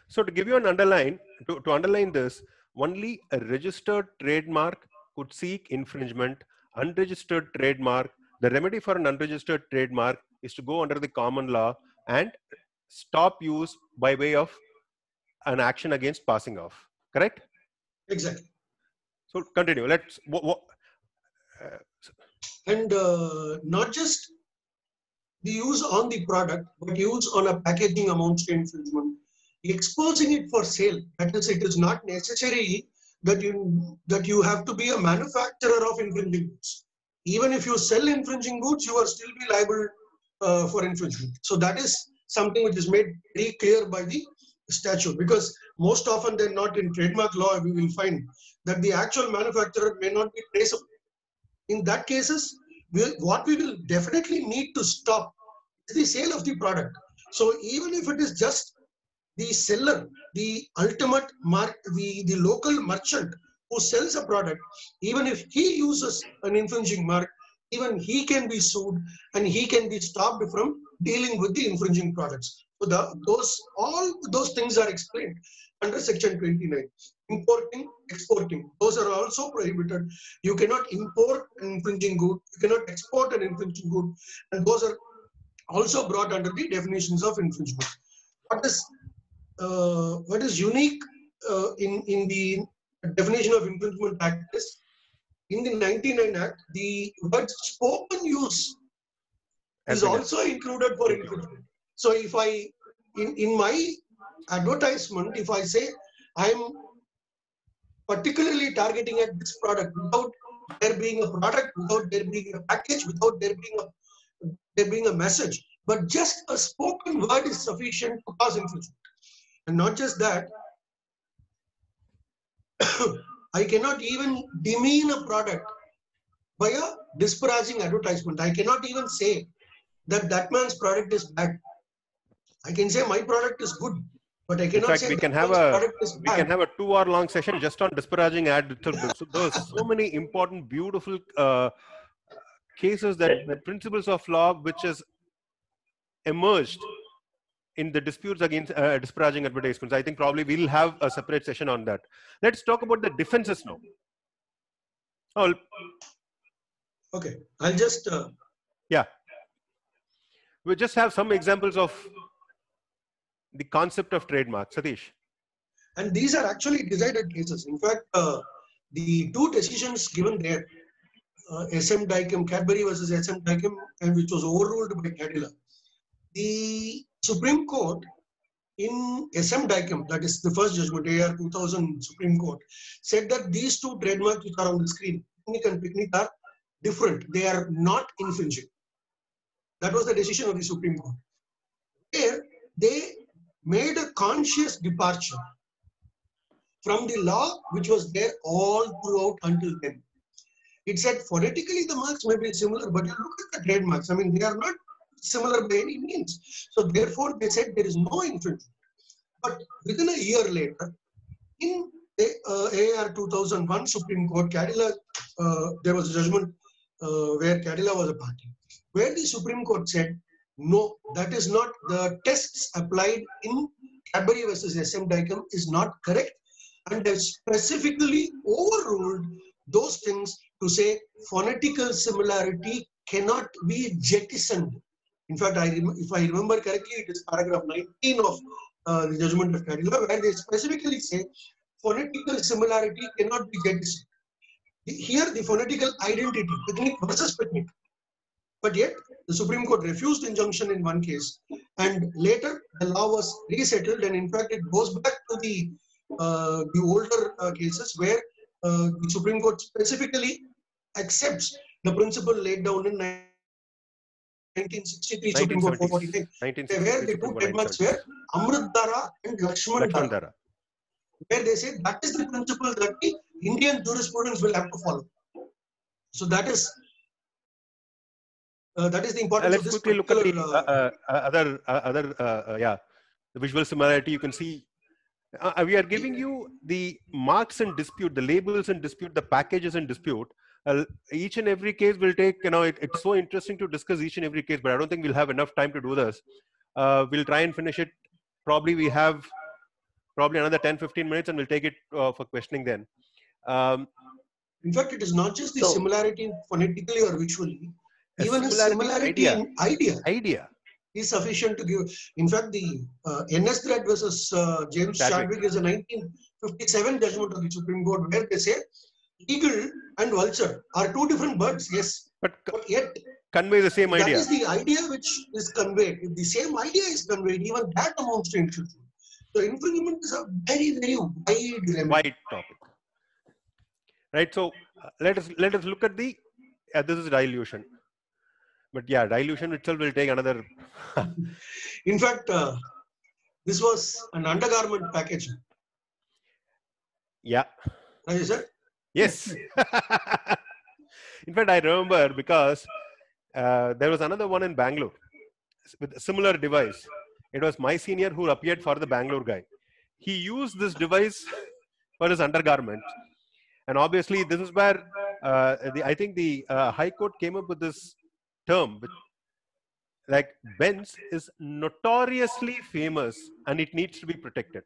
So to give you an underline, to, to underline this, only a registered trademark could seek infringement. Unregistered trademark, the remedy for an unregistered trademark is to go under the common law and stop use by way of an action against passing off. Correct? Exactly. So continue. Let's. What, what, uh, And uh, not just the use on the product, but use on a packaging amounts to infringement. Exposing it for sale. That is, it is not necessary that you that you have to be a manufacturer of infringing goods. Even if you sell infringing goods, you are still be liable uh, for infringement. So that is something which is made very clear by the statute. Because most often than not in trademark law, we will find that the actual manufacturer may not be traceable. In that cases, we, what we will definitely need to stop is the sale of the product. So even if it is just the seller, the ultimate mark, the, the local merchant who sells a product, even if he uses an infringing mark, even he can be sued and he can be stopped from dealing with the infringing products. So the, those all those things are explained under section 29. Importing, exporting, those are also prohibited. You cannot import an infringing good, you cannot export an infringing good, and those are also brought under the definitions of infringement. What is uh, what is unique uh, in in the definition of infringement act is in the 99 act the word spoken use is also included for infringement so if i in in my advertisement if i say i am particularly targeting at this product without there being a product without there being a package without there being a there being a message but just a spoken word is sufficient to cause infringement and not just that I cannot even demean a product by a disparaging advertisement. I cannot even say that that man's product is bad. I can say my product is good, but I cannot fact, say we can have a- we can have a two hour long session just on disparaging ad. So there's so many important, beautiful uh, cases that the principles of law which has emerged in the disputes against uh, disparaging advertisements. I think probably we'll have a separate session on that. Let's talk about the defenses now. Oh, Okay, I'll just uh, yeah. We just have some examples of the concept of trademark. Satish. and these are actually decided cases. In fact, uh, the two decisions given there, uh, SM Dyechem, Cadbury versus SM Dyechem, and which was overruled by Cadila. The Supreme Court in SM Dyechem, that is the first judgment, AR 2000 Supreme Court, said that these two trademarks which are on the screen, Picnic and Picnic, are different. They are not infringing. That was the decision of the Supreme Court. There, they made a conscious departure from the law which was there all throughout until then. It said phonetically the marks may be similar, but you look at the trademarks. I mean, they are not similar by any means. So therefore, they said there is no infringement. But within a year later, in uh, AR 2001 Supreme Court, Cadila, uh, there was a judgment uh, where Cadila was a party, where the Supreme Court said, no, that is not the tests applied in Cadbury versus SM Dyechem is not correct and they specifically overruled those things to say phonetical similarity cannot be jettisoned. In fact, I if I remember correctly, it is paragraph 19 of uh, the judgment of Cadila, where they specifically say phonetical similarity cannot be jettisoned. Here, the phonetical identity, picnic versus picnic. But yet, the Supreme Court refused injunction in one case, and later the law was resettled, and in fact, it goes back to the uh, the older uh, cases where uh, the Supreme Court specifically accepts the principle laid down in 1963 Supreme Court 449, where the two trademarks were Amritdhara and Lakshmandhara, where they say that is the principle that the Indian jurisprudence will have to follow. So that is that is the Uh, importance of let's this quickly look at the particular, uh, uh, uh, other uh, other uh, uh, yeah the visual similarity. You can see uh, uh, we are giving you the marks in dispute the labels in dispute the packages in dispute. Uh, each and every case will take you know it, it's so interesting to discuss each and every case but i don't think we'll have enough time to do this. Uh, we'll try and finish it. Probably we have probably another 10 15 minutes and we'll take it uh, for questioning then. Um, in fact, it is not just the So- similarity phonetically or visually, A even a similarity idea. in idea idea is sufficient to give. In fact, the uh, NS thread versus uh, James Chadwick. Chadwick is a 1957 judgment of the Supreme Court where they say eagle and vulture are two different birds, yes, but but yet convey the same idea is the idea which is conveyed. If the same idea is conveyed, even that amounts to infringement. So infringement is a very, very wide wide topic right so uh, let us let us look at the uh, this is dilution but yeah dilution itself will take another In fact, uh, this was an undergarment package. yeah. Right, sir? yes. In fact i remember because uh, there was another one in bangalore with a similar device. It was my senior who appeared for the bangalore guy. He used this device for his undergarment. And obviously this is where uh, the, i think the uh, high court came up with this term which, like benz is notoriously famous and it needs to be protected.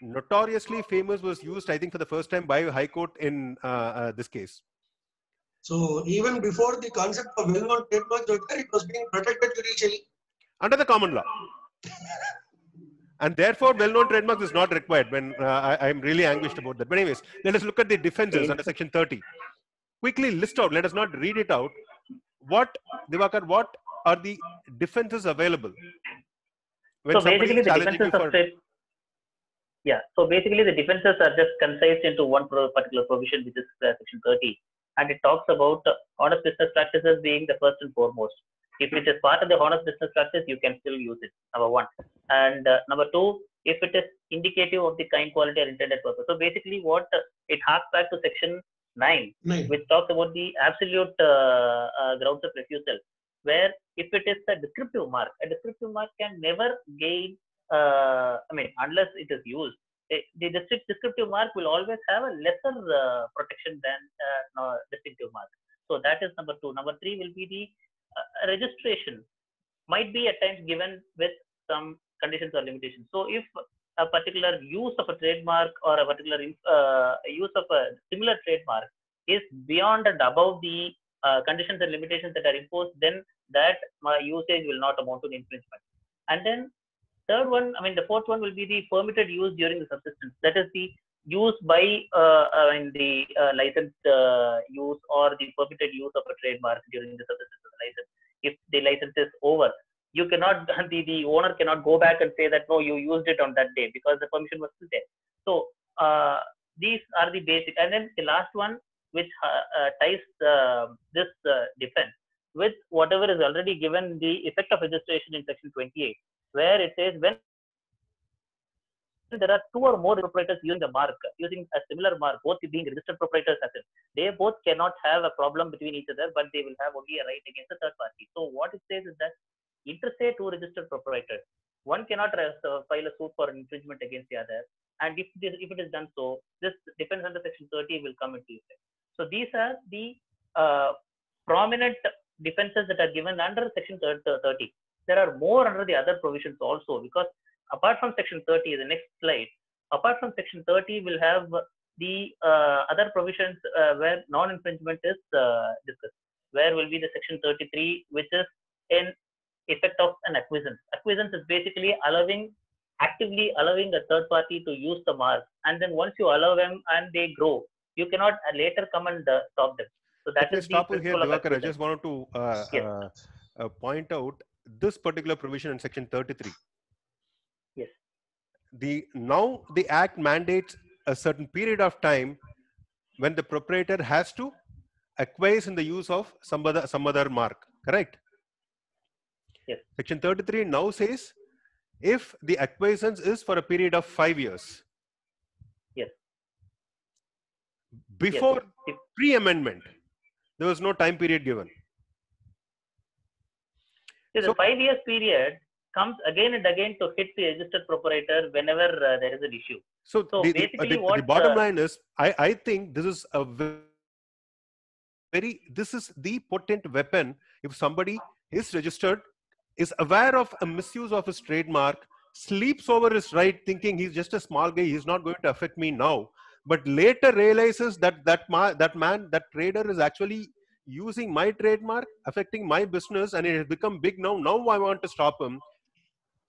Notoriously famous was used i think for the first time by high court in uh, uh, this case. So even before the concept of well-known trademark it was being protected judicially. under the common law. And therefore well-known trademarks is not required when uh, I, i'm really anguished about that. But anyways let us look at the defenses under section 30 quickly list out let us not read it out what divakar what are the defenses available? So basically the defenses for yeah so basically the defenses are just concised into one particular provision which is uh, section 30 and it talks about uh, honest business practices being the first and foremost. If it is part of the honest business practice you can still use it number one. And uh, number two if it is indicative of the kind quality or intended purpose. So basically what uh, it harks back to section 9 Nine. which talks about the absolute uh, uh, grounds of refusal, where if it is a descriptive mark, a descriptive mark can never gain, uh, I mean, unless it is used. eh, The descrip- descriptive mark will always have a lesser uh, protection than uh, no, distinctive mark. So that is number two. Number three will be the uh, registration might be at times given with some conditions or limitations. So if a particular use of a trademark or a particular uh, use of a similar trademark is beyond and above the uh, conditions and limitations that are imposed, then that uh, usage will not amount to infringement. And then third one, I mean, the fourth one will be the permitted use during the subsistence. That is the use by uh, uh, in the uh, licensed uh, use or the permitted use of a trademark during the subsistence of the license. If the license is over, you cannot the, the owner cannot go back and say that no you used it on that day because the permission was still there. So uh, these are the basic and then the last one which uh, uh, ties uh, this uh, defense with whatever is already given the effect of registration in section 28 where it says when there are two or more proprietors using the mark using a similar mark both being registered proprietors as in they both cannot have a problem between each other but they will have only a right against the third party. So what it says is that inter se two registered proprietors. One cannot uh, file a suit for infringement against the other. And if this, if it is done so, this defense under section 30 will come into effect. So these are the uh, prominent defenses that are given under section 30. There are more under the other provisions also because apart from section 30, the next slide, apart from section 30, we'll have the uh, other provisions uh, where non-infringement is uh, discussed. Where will be the section 33, which is in effect of an acquiescence. Acquiescence is basically allowing actively allowing a third party to use the mark. And then once you allow them and they grow, you cannot later come and uh, stop them. So that is the stop here, Divakar. I just wanted to uh, Yes. uh, uh, point out this particular provision in section 33. Yes. The now the act mandates a certain period of time when the proprietor has to acquiesce in the use of some other some other mark. Correct. Yes. Section 33 now says if the acquiescence is for a period of five years. Yes. Before If- pre-amendment, there was no time period given. See, the So- five years period comes again and again to hit the registered proprietor whenever uh, there is an issue. So, So the, the- basically the, the bottom uh, line is, I, I think this is a ve- very, this is the potent weapon. If somebody is registered, is aware of a misuse of his trademark, sleeps over his right, thinking he's just a small guy, he's not going to affect me now, but later realizes that that ma- that man, that trader is actually using my trademark, affecting my business, and it has become big now. Now I want to stop him.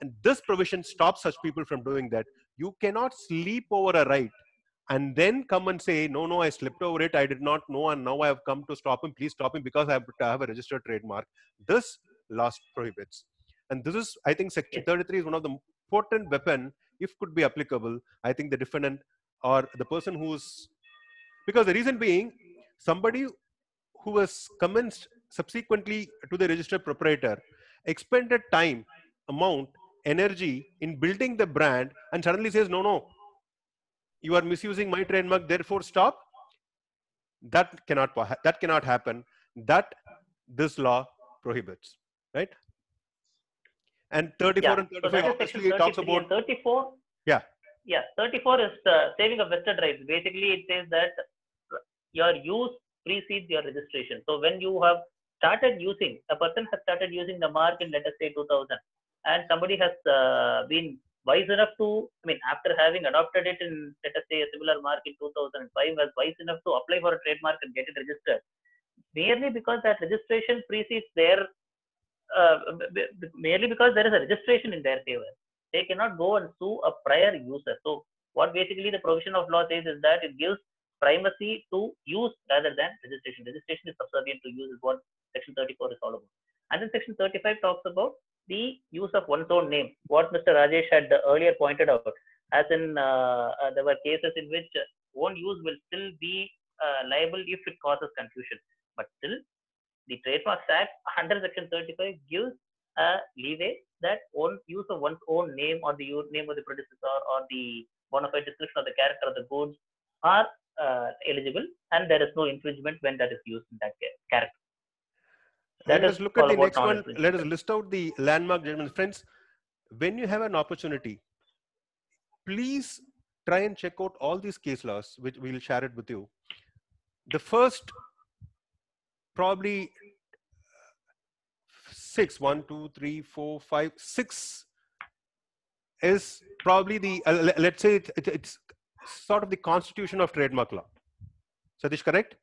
And this provision stops such people from doing that. You cannot sleep over a right and then come and say, no, no, I slipped over it. I did not know. And now I have come to stop him. Please stop him because I have, I have a registered trademark. This law prohibits. And this is, I think, Section 33 is one of the important weapon, if could be applicable. I think the defendant or the person who's, because the reason being, somebody who was commenced subsequently to the registered proprietor expended time, amount, energy in building the brand and suddenly says, no, no, you are misusing my trademark, therefore stop. That cannot, that cannot happen. That this law prohibits, right? And 34 Yeah. and 35 that is obviously talks about 34. Yeah. Yeah, 34 is uh, saving of vested rights. Basically, it says that your use precedes your registration. So when you have started using, a person has started using the mark in let us say 2000, and somebody has uh, been wise enough to, I mean, after having adopted it in let us say a similar mark in 2005, was wise enough to apply for a trademark and get it registered. Merely because that registration precedes their merely because there is a registration in their favor. They cannot go and sue a prior user. So what basically the provision of law says is that it gives primacy to use rather than registration. Registration is subservient to use is what section 34 is all about. And then section 35 talks about the use of one's own name. What Mr. Rajesh had earlier pointed out, as in uh, uh, there were cases in which own use will still be uh, liable if it causes confusion. But still, the Trademarks Act under Section 35 gives a leeway that own use of one's own name or the name of the predecessor or the bona fide description of the character of the goods are uh, eligible and there is no infringement when that is used in that character. Let us look at the next one. Let us list out the landmark judgments. Friends, when you have an opportunity, please try and check out all these case laws, which we'll share it with you. The first, probably six, one, two, three, four, five, six is probably the, uh, let's say it, it, it's sort of the constitution of trademark law. Satish, correct?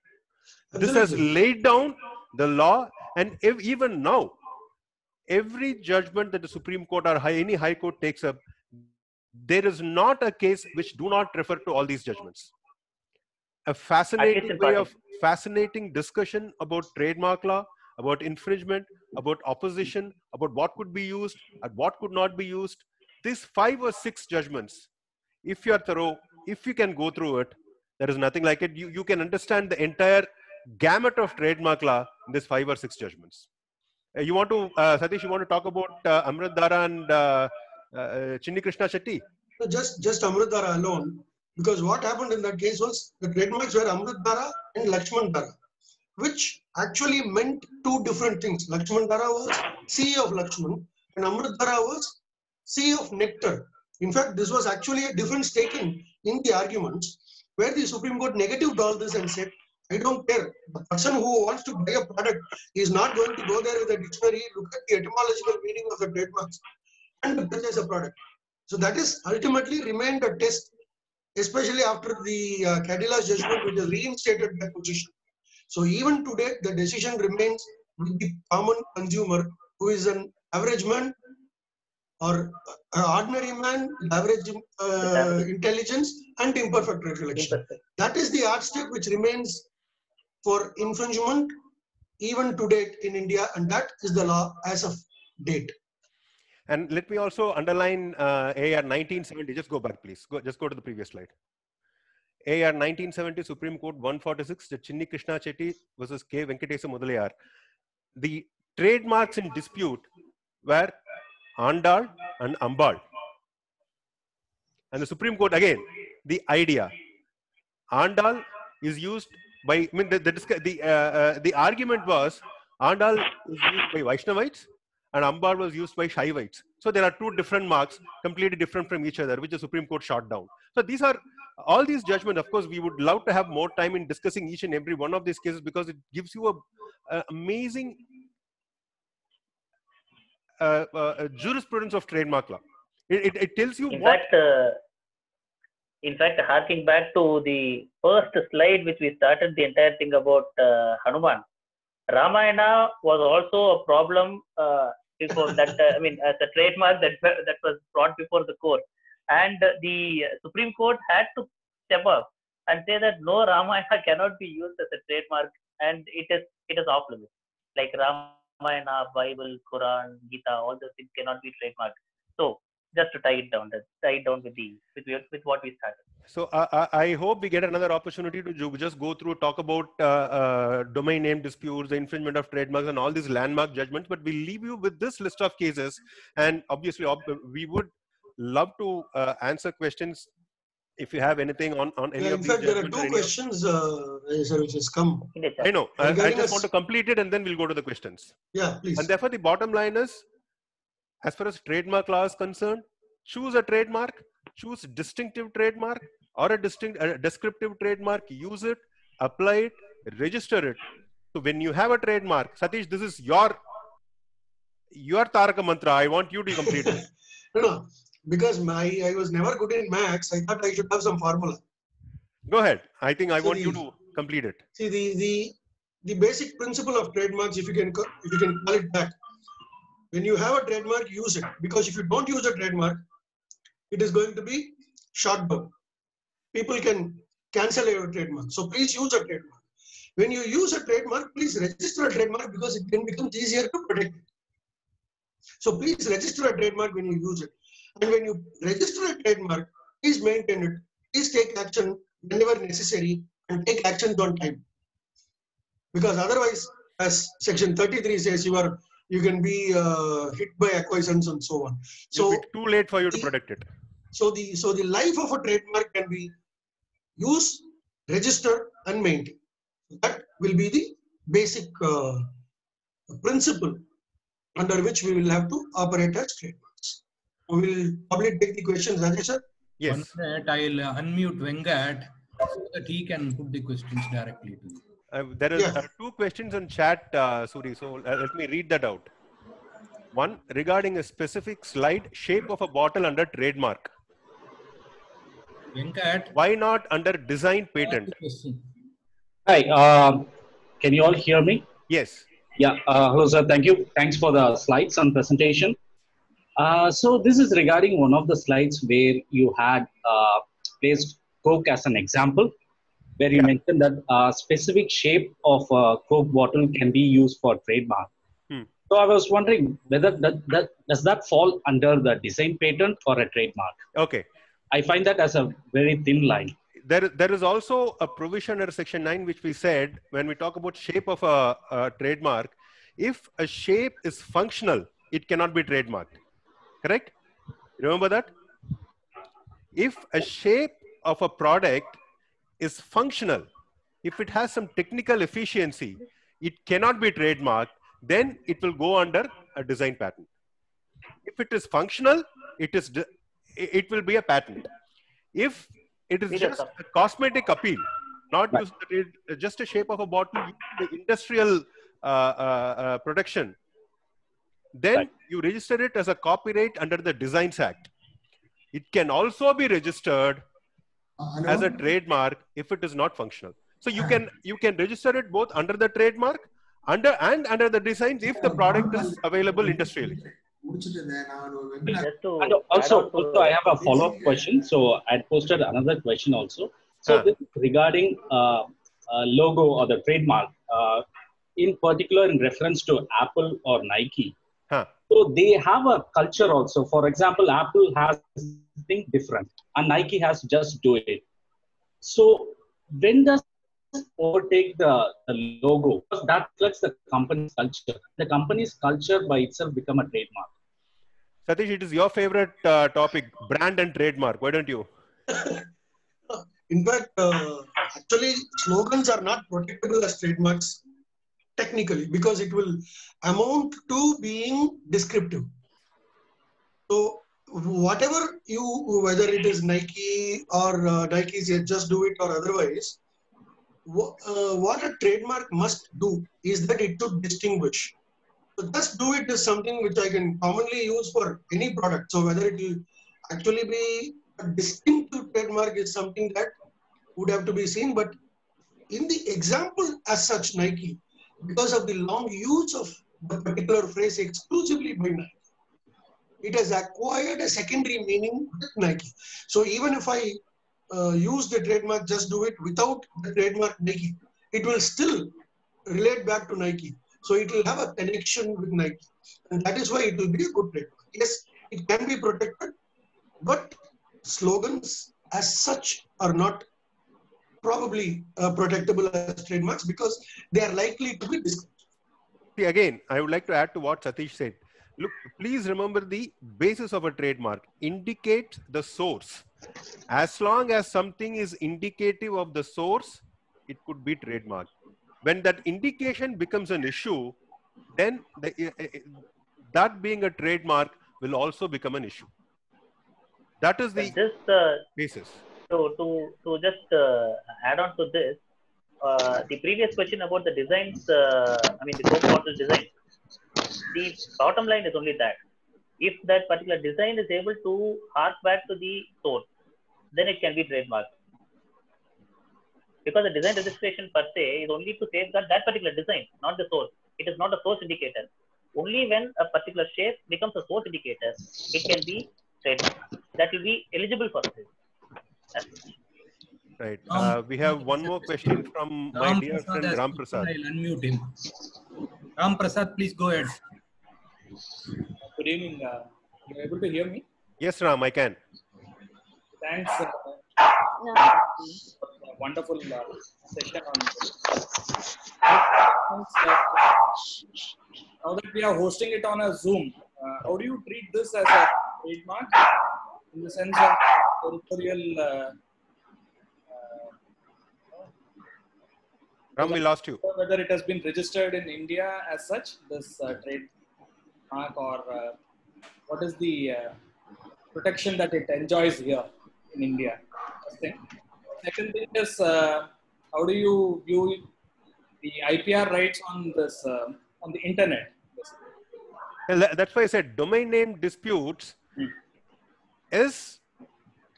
this has laid down the law and ev- even now every judgment that the supreme court or high, any high court takes up there is not a case which do not refer to all these judgments a fascinating way of fascinating discussion about trademark law about infringement about opposition about what could be used and what could not be used these five or six judgments if you are thorough if you can go through it there is nothing like it you, you can understand the entire gamut of trademark law in these five or six judgments. Uh, you want to, uh, Satish, you want to talk about uh, Amritdhara and uh, uh, Chinni Krishna Shetty? No, just just Amritdhara alone, because what happened in that case was the trademarks were Amritdhara and Lakshmandhara, which actually meant two different things. Lakshmandhara was sea of Lakshman, and Amritdhara was sea of nectar. In fact, this was actually a difference taken in the arguments, where the Supreme Court negatived all this and said, I don't care. The person who wants to buy a product is not going to go there with a dictionary, look at the etymological meaning of the trademarks, and purchase a product. So that is ultimately remained a test, especially after the uh, judgment, which has reinstated that position. So even today, the decision remains with the common consumer, who is an average man, or uh, ordinary man, average uh, intelligence, and imperfect recollection. Imperfect. That is the yardstick which remains for infringement even to date in India, and that is the law as of date. And let me also underline uh, AR 1970. Just go back, please. Go, just go to the previous slide. AR 1970 Supreme Court 146, the Chinni Krishna Chetty versus K. Venkatesa Mudalayar. The trademarks in dispute were Andal and Ambal. And the Supreme Court again, the idea. Andal is used by, I mean, the, the, the, uh, uh, the argument was Andal is used by Vaishnavites and Ambal was used by Shaivites. So there are two different marks, completely different from each other, which the Supreme Court shot down. So these are all these judgments. Of course, we would love to have more time in discussing each and every one of these cases because it gives you a, a amazing uh, uh, jurisprudence of trademark law. It, it, it tells you In what fact, uh, in fact, harking back to the first slide which we started the entire thing about uh, Hanuman, Ramayana was also a problem uh, before that. Uh, I mean, as a trademark that that was brought before the court, and the Supreme Court had to step up and say that no, Ramayana cannot be used as a trademark, and it is it is off limits. Like Ramayana, Bible, Quran, Gita, all those things cannot be trademarked. So just to tie it down, tie it down with the with, with what we started. So I I I hope we get another opportunity to just go through, talk about uh, uh, domain name disputes, the infringement of trademarks, and all these landmark judgments. But we'll leave you with this list of cases, and obviously ob- we would love to uh, answer questions if you have anything on on any Yeah, of in these fact, there are two questions uh, which has come. In the chat. I know. I, I Regarding just us- want to complete it, and then we'll go to the questions. Yeah, please. And therefore, the bottom line is, as far as trademark law is concerned, choose a trademark, choose distinctive trademark or a distinct a descriptive trademark, use it, apply it, register it. So when you have a trademark, Satish, this is your your Taraka mantra. I want you to complete it. no, no, because my I was never good in maths. I thought I should have some formula. Go ahead. I think I So want you to complete it. See the the the basic principle of trademarks, if you can if you can call it back, when you have a trademark, use it because if you don't use a trademark, it is going to be shot down. People can cancel your trademark. So please use a trademark. When you use a trademark, please register a trademark because it then becomes easier to protect. So please register a trademark when you use it. And when you register a trademark, please maintain it. Please take action whenever necessary and take actions on time. Because otherwise, as section 33 says, you are you can be uh, hit by acquiescence and so on. So be too late for you to the- protect it. so the so the life of a trademark can be use, register, and maintain. That will be the basic uh, principle under which we will have to operate as trademarks. We will probably take the questions, Rajesh sir. Yes. One minute, I'll uh, unmute Vengat so that he can put the questions directly to you. Uh, there is Yeah. uh, two questions in chat, uh, Suri. So uh, let me read that out. One regarding a specific slide shape of a bottle under trademark. Venkat, Why not under design patent? Hi, um, can you all hear me? Yes. Yeah, uh, hello sir, thank you. Thanks for the slides and presentation. Uh, so this is regarding one of the slides where you had uh, placed Coke as an example, where you Yeah. mentioned that a specific shape of a Coke bottle can be used for trademark. Hmm. So I was wondering whether that, that does that fall under the design patent or a trademark? Okay. I find that as a very thin line. There, there is also a provision under Section 9 which we said when we talk about shape of a, a trademark, if a shape is functional, it cannot be trademarked. Correct? Remember that? If a shape of a product is functional, if it has some technical efficiency, it cannot be trademarked, then it will go under a design patent. If it is functional, it is it will be a patent. If it is just a cosmetic appeal, not Right. the, just a shape of a bottle, the industrial uh, uh, uh, production, then Right. you register it as a copyright under the Designs Act. It can also be registered as a trademark if it is not functional. So you can you can register it both under the trademark under and under the designs if the product is available industrially. And also, also, I have a follow-up question. So I posted another question also. So huh. regarding uh, uh, logo or the trademark, uh, in particular in reference to Apple or Nike. Huh. So they have a culture also. For example, Apple has something different, and Nike has just do it. So when does overtake the, the logo? Because that reflects the company's culture. The company's culture by itself become a trademark. Satish, it is your favorite uh, topic, brand and trademark. Why don't you? In fact, uh, actually, slogans are not protectable as trademarks technically because it will amount to being descriptive. So, whatever you, whether it is Nike or uh, Nike's just do it or otherwise, uh, what a trademark must do is that it should distinguish. So, just do it is something which I can commonly use for any product. So, whether it will actually be a distinctive trademark is something that would have to be seen. But in the example as such, Nike, because of the long use of the particular phrase exclusively by Nike, it has acquired a secondary meaning with Nike. So even if I uh, use the trademark, just do it without the trademark Nike, it will still relate back to Nike. So it will have a connection with Nike. And that is why it will be a good trademark. Yes, it can be protected, but slogans as such are not probably uh, protectable as trademarks because they are likely to be disclosed. See, again, I would like to add to what Satish said. Look, please remember the basis of a trademark indicates the source. As long as something is indicative of the source, it could be trademark. When that indication becomes an issue, then the, uh, that being a trademark will also become an issue. That is the Just uh, basis. To to to just uh, add on to this, uh, the previous question about the designs, uh, I mean the Coke bottle design. The bottom line is only that if that particular design is able to hark back to the source, then it can be trademarked. Because the design registration per se is only to safeguard that particular design, not the source. It is not a source indicator. Only when a particular shape becomes a source indicator, it can be trademarked. That will be eligible for this. That's- Right. Um, Uh, we have one more question from my Ram dear Prasad friend has Ram. Prasad. I'll unmute him. Ram Prasad, please go ahead. Good evening. Uh, you able to hear me? Yes, Ram, I can. Thanks. Uh, for a wonderful uh, session on this. Now that we are hosting it on a Zoom, uh, how do you treat this as a trademark in the sense of territorial? Uh, Ram, we lost you. whether it has been registered in India as such, this uh, trademark, or uh, what is the uh, protection that it enjoys here in India? Second thing is, uh, how do you view the IPR rights on this uh, on the internet? Well, that's why I said domain name disputes. Is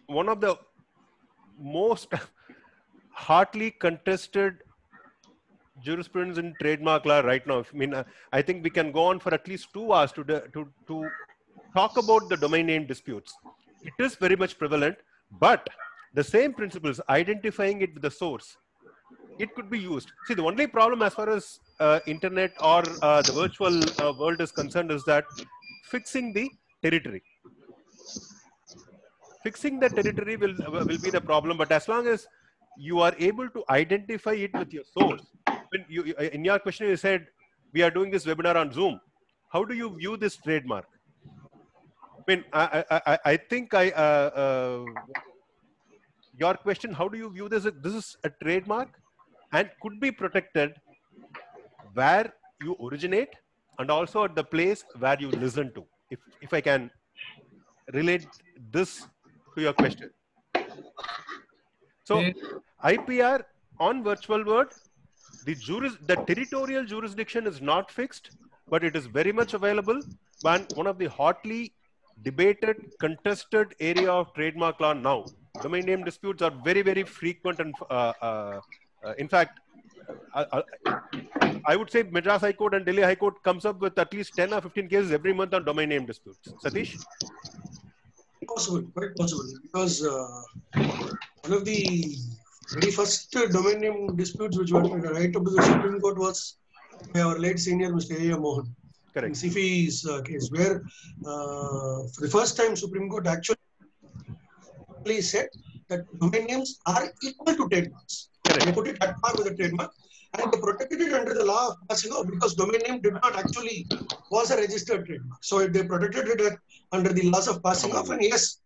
one of the most hotly contested jurisprudence in trademark law right now. I mean, uh, I think we can go on for at least two hours to, to, to talk about the domain name disputes. It is very much prevalent, but the same principles, identifying it with the source, it could be used. See, the only problem as far as uh, internet or uh, the virtual uh, world is concerned is that fixing the territory. Fixing the territory will will be the problem, but as long as you are able to identify it with your source, when you you- in your question you said we are doing this webinar on Zoom. How do you view this trademark? I mean, I I, I, I think I uh, uh, your question. How do you view this? This is a trademark and could be protected where you originate and also at the place where you listen to. If if I can relate this to your question. So IPR on virtual world, the juris, the territorial jurisdiction is not fixed, but it is very much available. And one of the hotly debated, contested area of trademark law now. Domain name disputes are very, very frequent, and uh, uh, uh, in fact, I, I, I would say Madras High Court and Delhi High Court comes up with at least 10 or 15 cases every month on domain name disputes. Satish? Possible, quite possible. Because uh, one of the very first uh, domain name disputes which went right up to the Supreme Court was by our late senior Mr. A. Mohan. In Correct. Sify's uh, case, where uh, for the first time Supreme Court actually said that domain names are equal to trademarks. They put it at par with the trademark, and they protected it under the law of because domain name did not actually was a registered trademark. So if they protected it at- under the laws of passing off, and yes,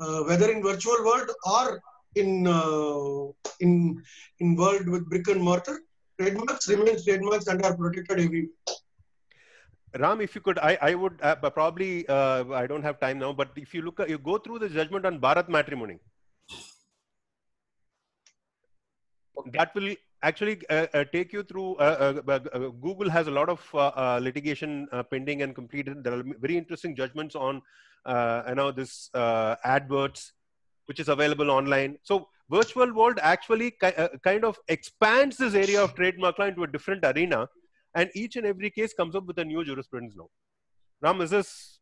uh, whether in virtual world or in uh, in in world with brick and mortar, trademarks remain trademarks and are protected everywhere. Ram, if you could, I, I would uh, probably, uh, I don't have time now, but if you look at, you go through the judgment on Bharat matrimony, that will actually uh, uh, take you through. Uh, uh, uh, uh Google has a lot of litigation pending and completed. There are very interesting judgments on, you know, this adverts, which is available online. So virtual world actually ki- kind of expands this area of trademark law into a different arena, and each and every case comes up with a new jurisprudence now. Ram, is this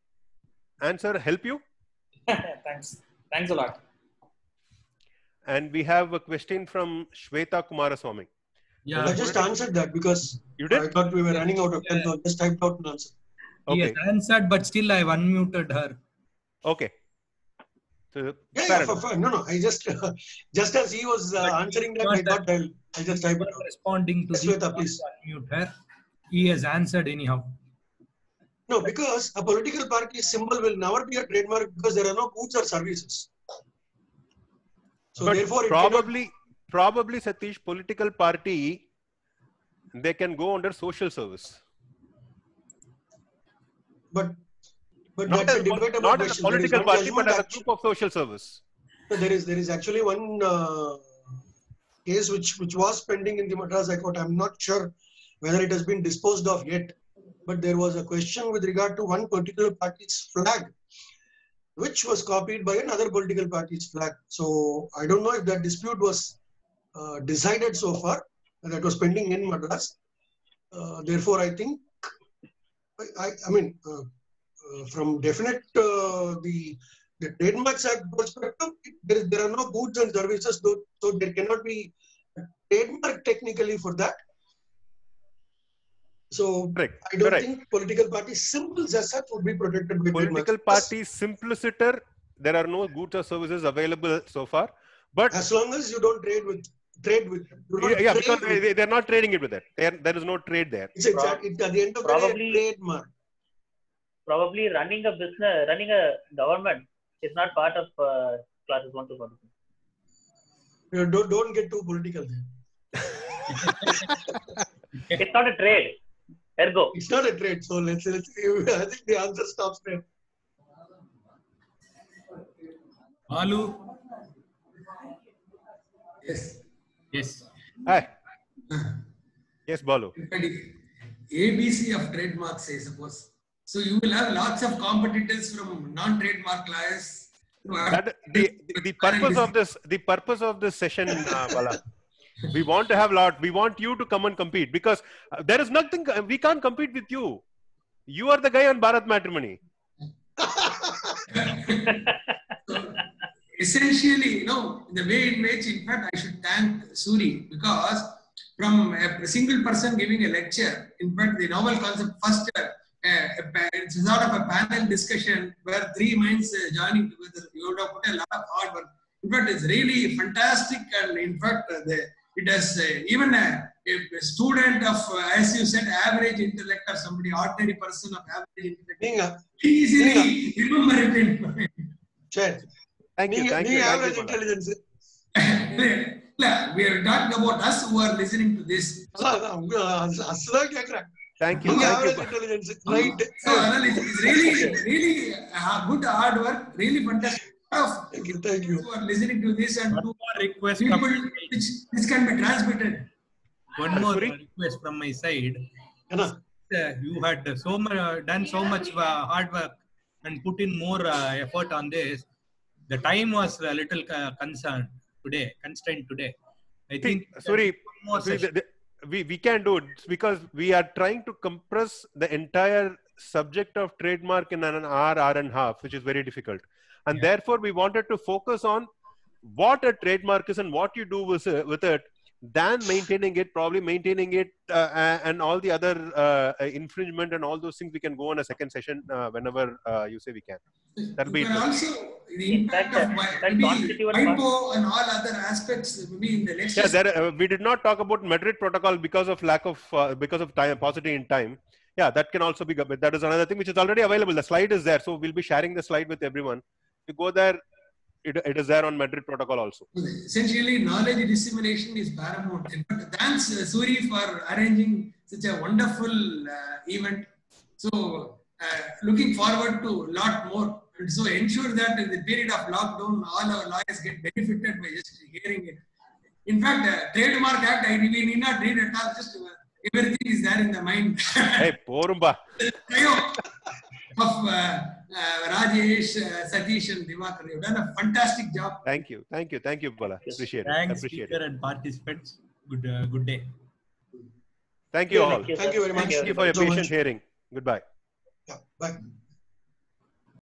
answer help you? Thanks. Thanks a lot. And we have a question from Shweta Kumaraswamy. Yeah, I just answered that because You I thought we were running out of time. So I just typed out an answer. he has Okay. answered, but still I've unmuted her. Okay. So, Yeah, yeah, for, for, no, no. I just just as he was uh, answering that, I thought I'll I just typed it out. responding to Shweta, please. unmute her. He has answered anyhow. No, because a political party symbol will never be a trademark because there are no goods or services. So but therefore, it cannot- probably, probably Satish, political party, they can go under social service. but but Not that's as, a debate about not as a. Political party, but as a group of social service. So there is there is actually one uh, case which which was pending in the Madras High Court. I'm not sure whether it has been disposed of yet, but there was a question with regard to one particular party's flag, which was copied by another political party's flag. So I don't know if that dispute was uh, decided so far. That was pending in Madras. Uh, therefore, I think I, I, I mean uh, uh, from definite uh, the the trademarks act perspective, there, there are no goods and services, though, so there cannot be trademark technically for that. So Correct. I don't Correct. think political parties symbols as such would be protected by Political parties party simpliciter, there are no goods or services available so far. But As long as you don't trade with trade with. you yeah, yeah, because with- they, they're not trading it with that. There, there is no trade there. it's exact. It, at the end of the day, Probably- a trademark. Probably running a business, running a government is not part of uh, classes one to one. You don't, don't get too political. It's not a trade. Ergo. It's not a trade. So let's, let's I think the answer stops there. Balu? Yes. Yes. Hi. Yes, Balu. ABC of trademarks, I suppose. So you will have lots of competitors from non-trademark lawyers. That, the, the, the purpose of this the purpose of this session uh, Bala, we want to have a lot we want you to come and compete because uh, there is nothing uh, we can't compete with you you are the guy on bharat matrimony essentially, you know, the way in which, in fact, I should thank Suri because from a single person giving a lecture, in fact, the novel concept first, uh, it's sort of a panel discussion where three minds uh, joining together. You would have put a lot of hard work. In fact, it's really fantastic, and in fact, uh, the, it has uh, even a, a, student of, uh, as you said, average intellect of somebody, ordinary person of average intellect, easily Ninga. remember it in Sure. Thank you. Thank you. Average intelligence. we are talking about us who are listening to this. Thank you. Thank you. intelligence. Right. So, it's really, really uh, good hard work, really fantastic. Ah, thank you, thank you. Who are listening to this and two more requests people, which this can be transmitted. One more request from my side. Uh, you had so much, uh, done so much uh, hard work and put in more uh, effort on this. The time was a little uh, concern today, constrained today. I think. Sorry. We, we can do it because we are trying to compress the entire subject of trademark in an hour, hour and a half, which is very difficult. And Yeah. therefore, we wanted to focus on what a trademark is and what you do with it, with it than maintaining it, probably maintaining it uh, and all the other uh, infringement and all those things we can go on a second session uh, whenever uh, you say we can. That'll be But interesting. also the impact fact, of wi- that maybe constituent WIPO and all other aspects, maybe in the next Yeah, there, uh, we did not talk about Madrid protocol because of lack of uh, because of time paucity in time. Yeah, that can also be. That is another thing which is already available. The slide is there, so we'll be sharing the slide with everyone. You go there, it, it is there on Madrid protocol also. Essentially, knowledge dissemination is paramount. But thanks, uh, Suri, for arranging such a wonderful uh, event. So, uh, looking forward to a lot more. And so, ensure that in the period of lockdown, all our lawyers get benefited by just hearing it. In fact, uh, Trademark Act, I really need not read at all. Just uh, everything is there in the mind. hey, Porumba. Trio of uh, uh, Rajesh, uh, Satish, and Divakar. You've done a fantastic job. Thank you, thank you, thank you, Bala. Yes. Appreciate it. Thanks, Appreciate speaker it. and participants. Good, uh, good day. Thank you all. Thank you, Thank you very much. Thank you for your so patient hearing. Goodbye. Yeah, bye.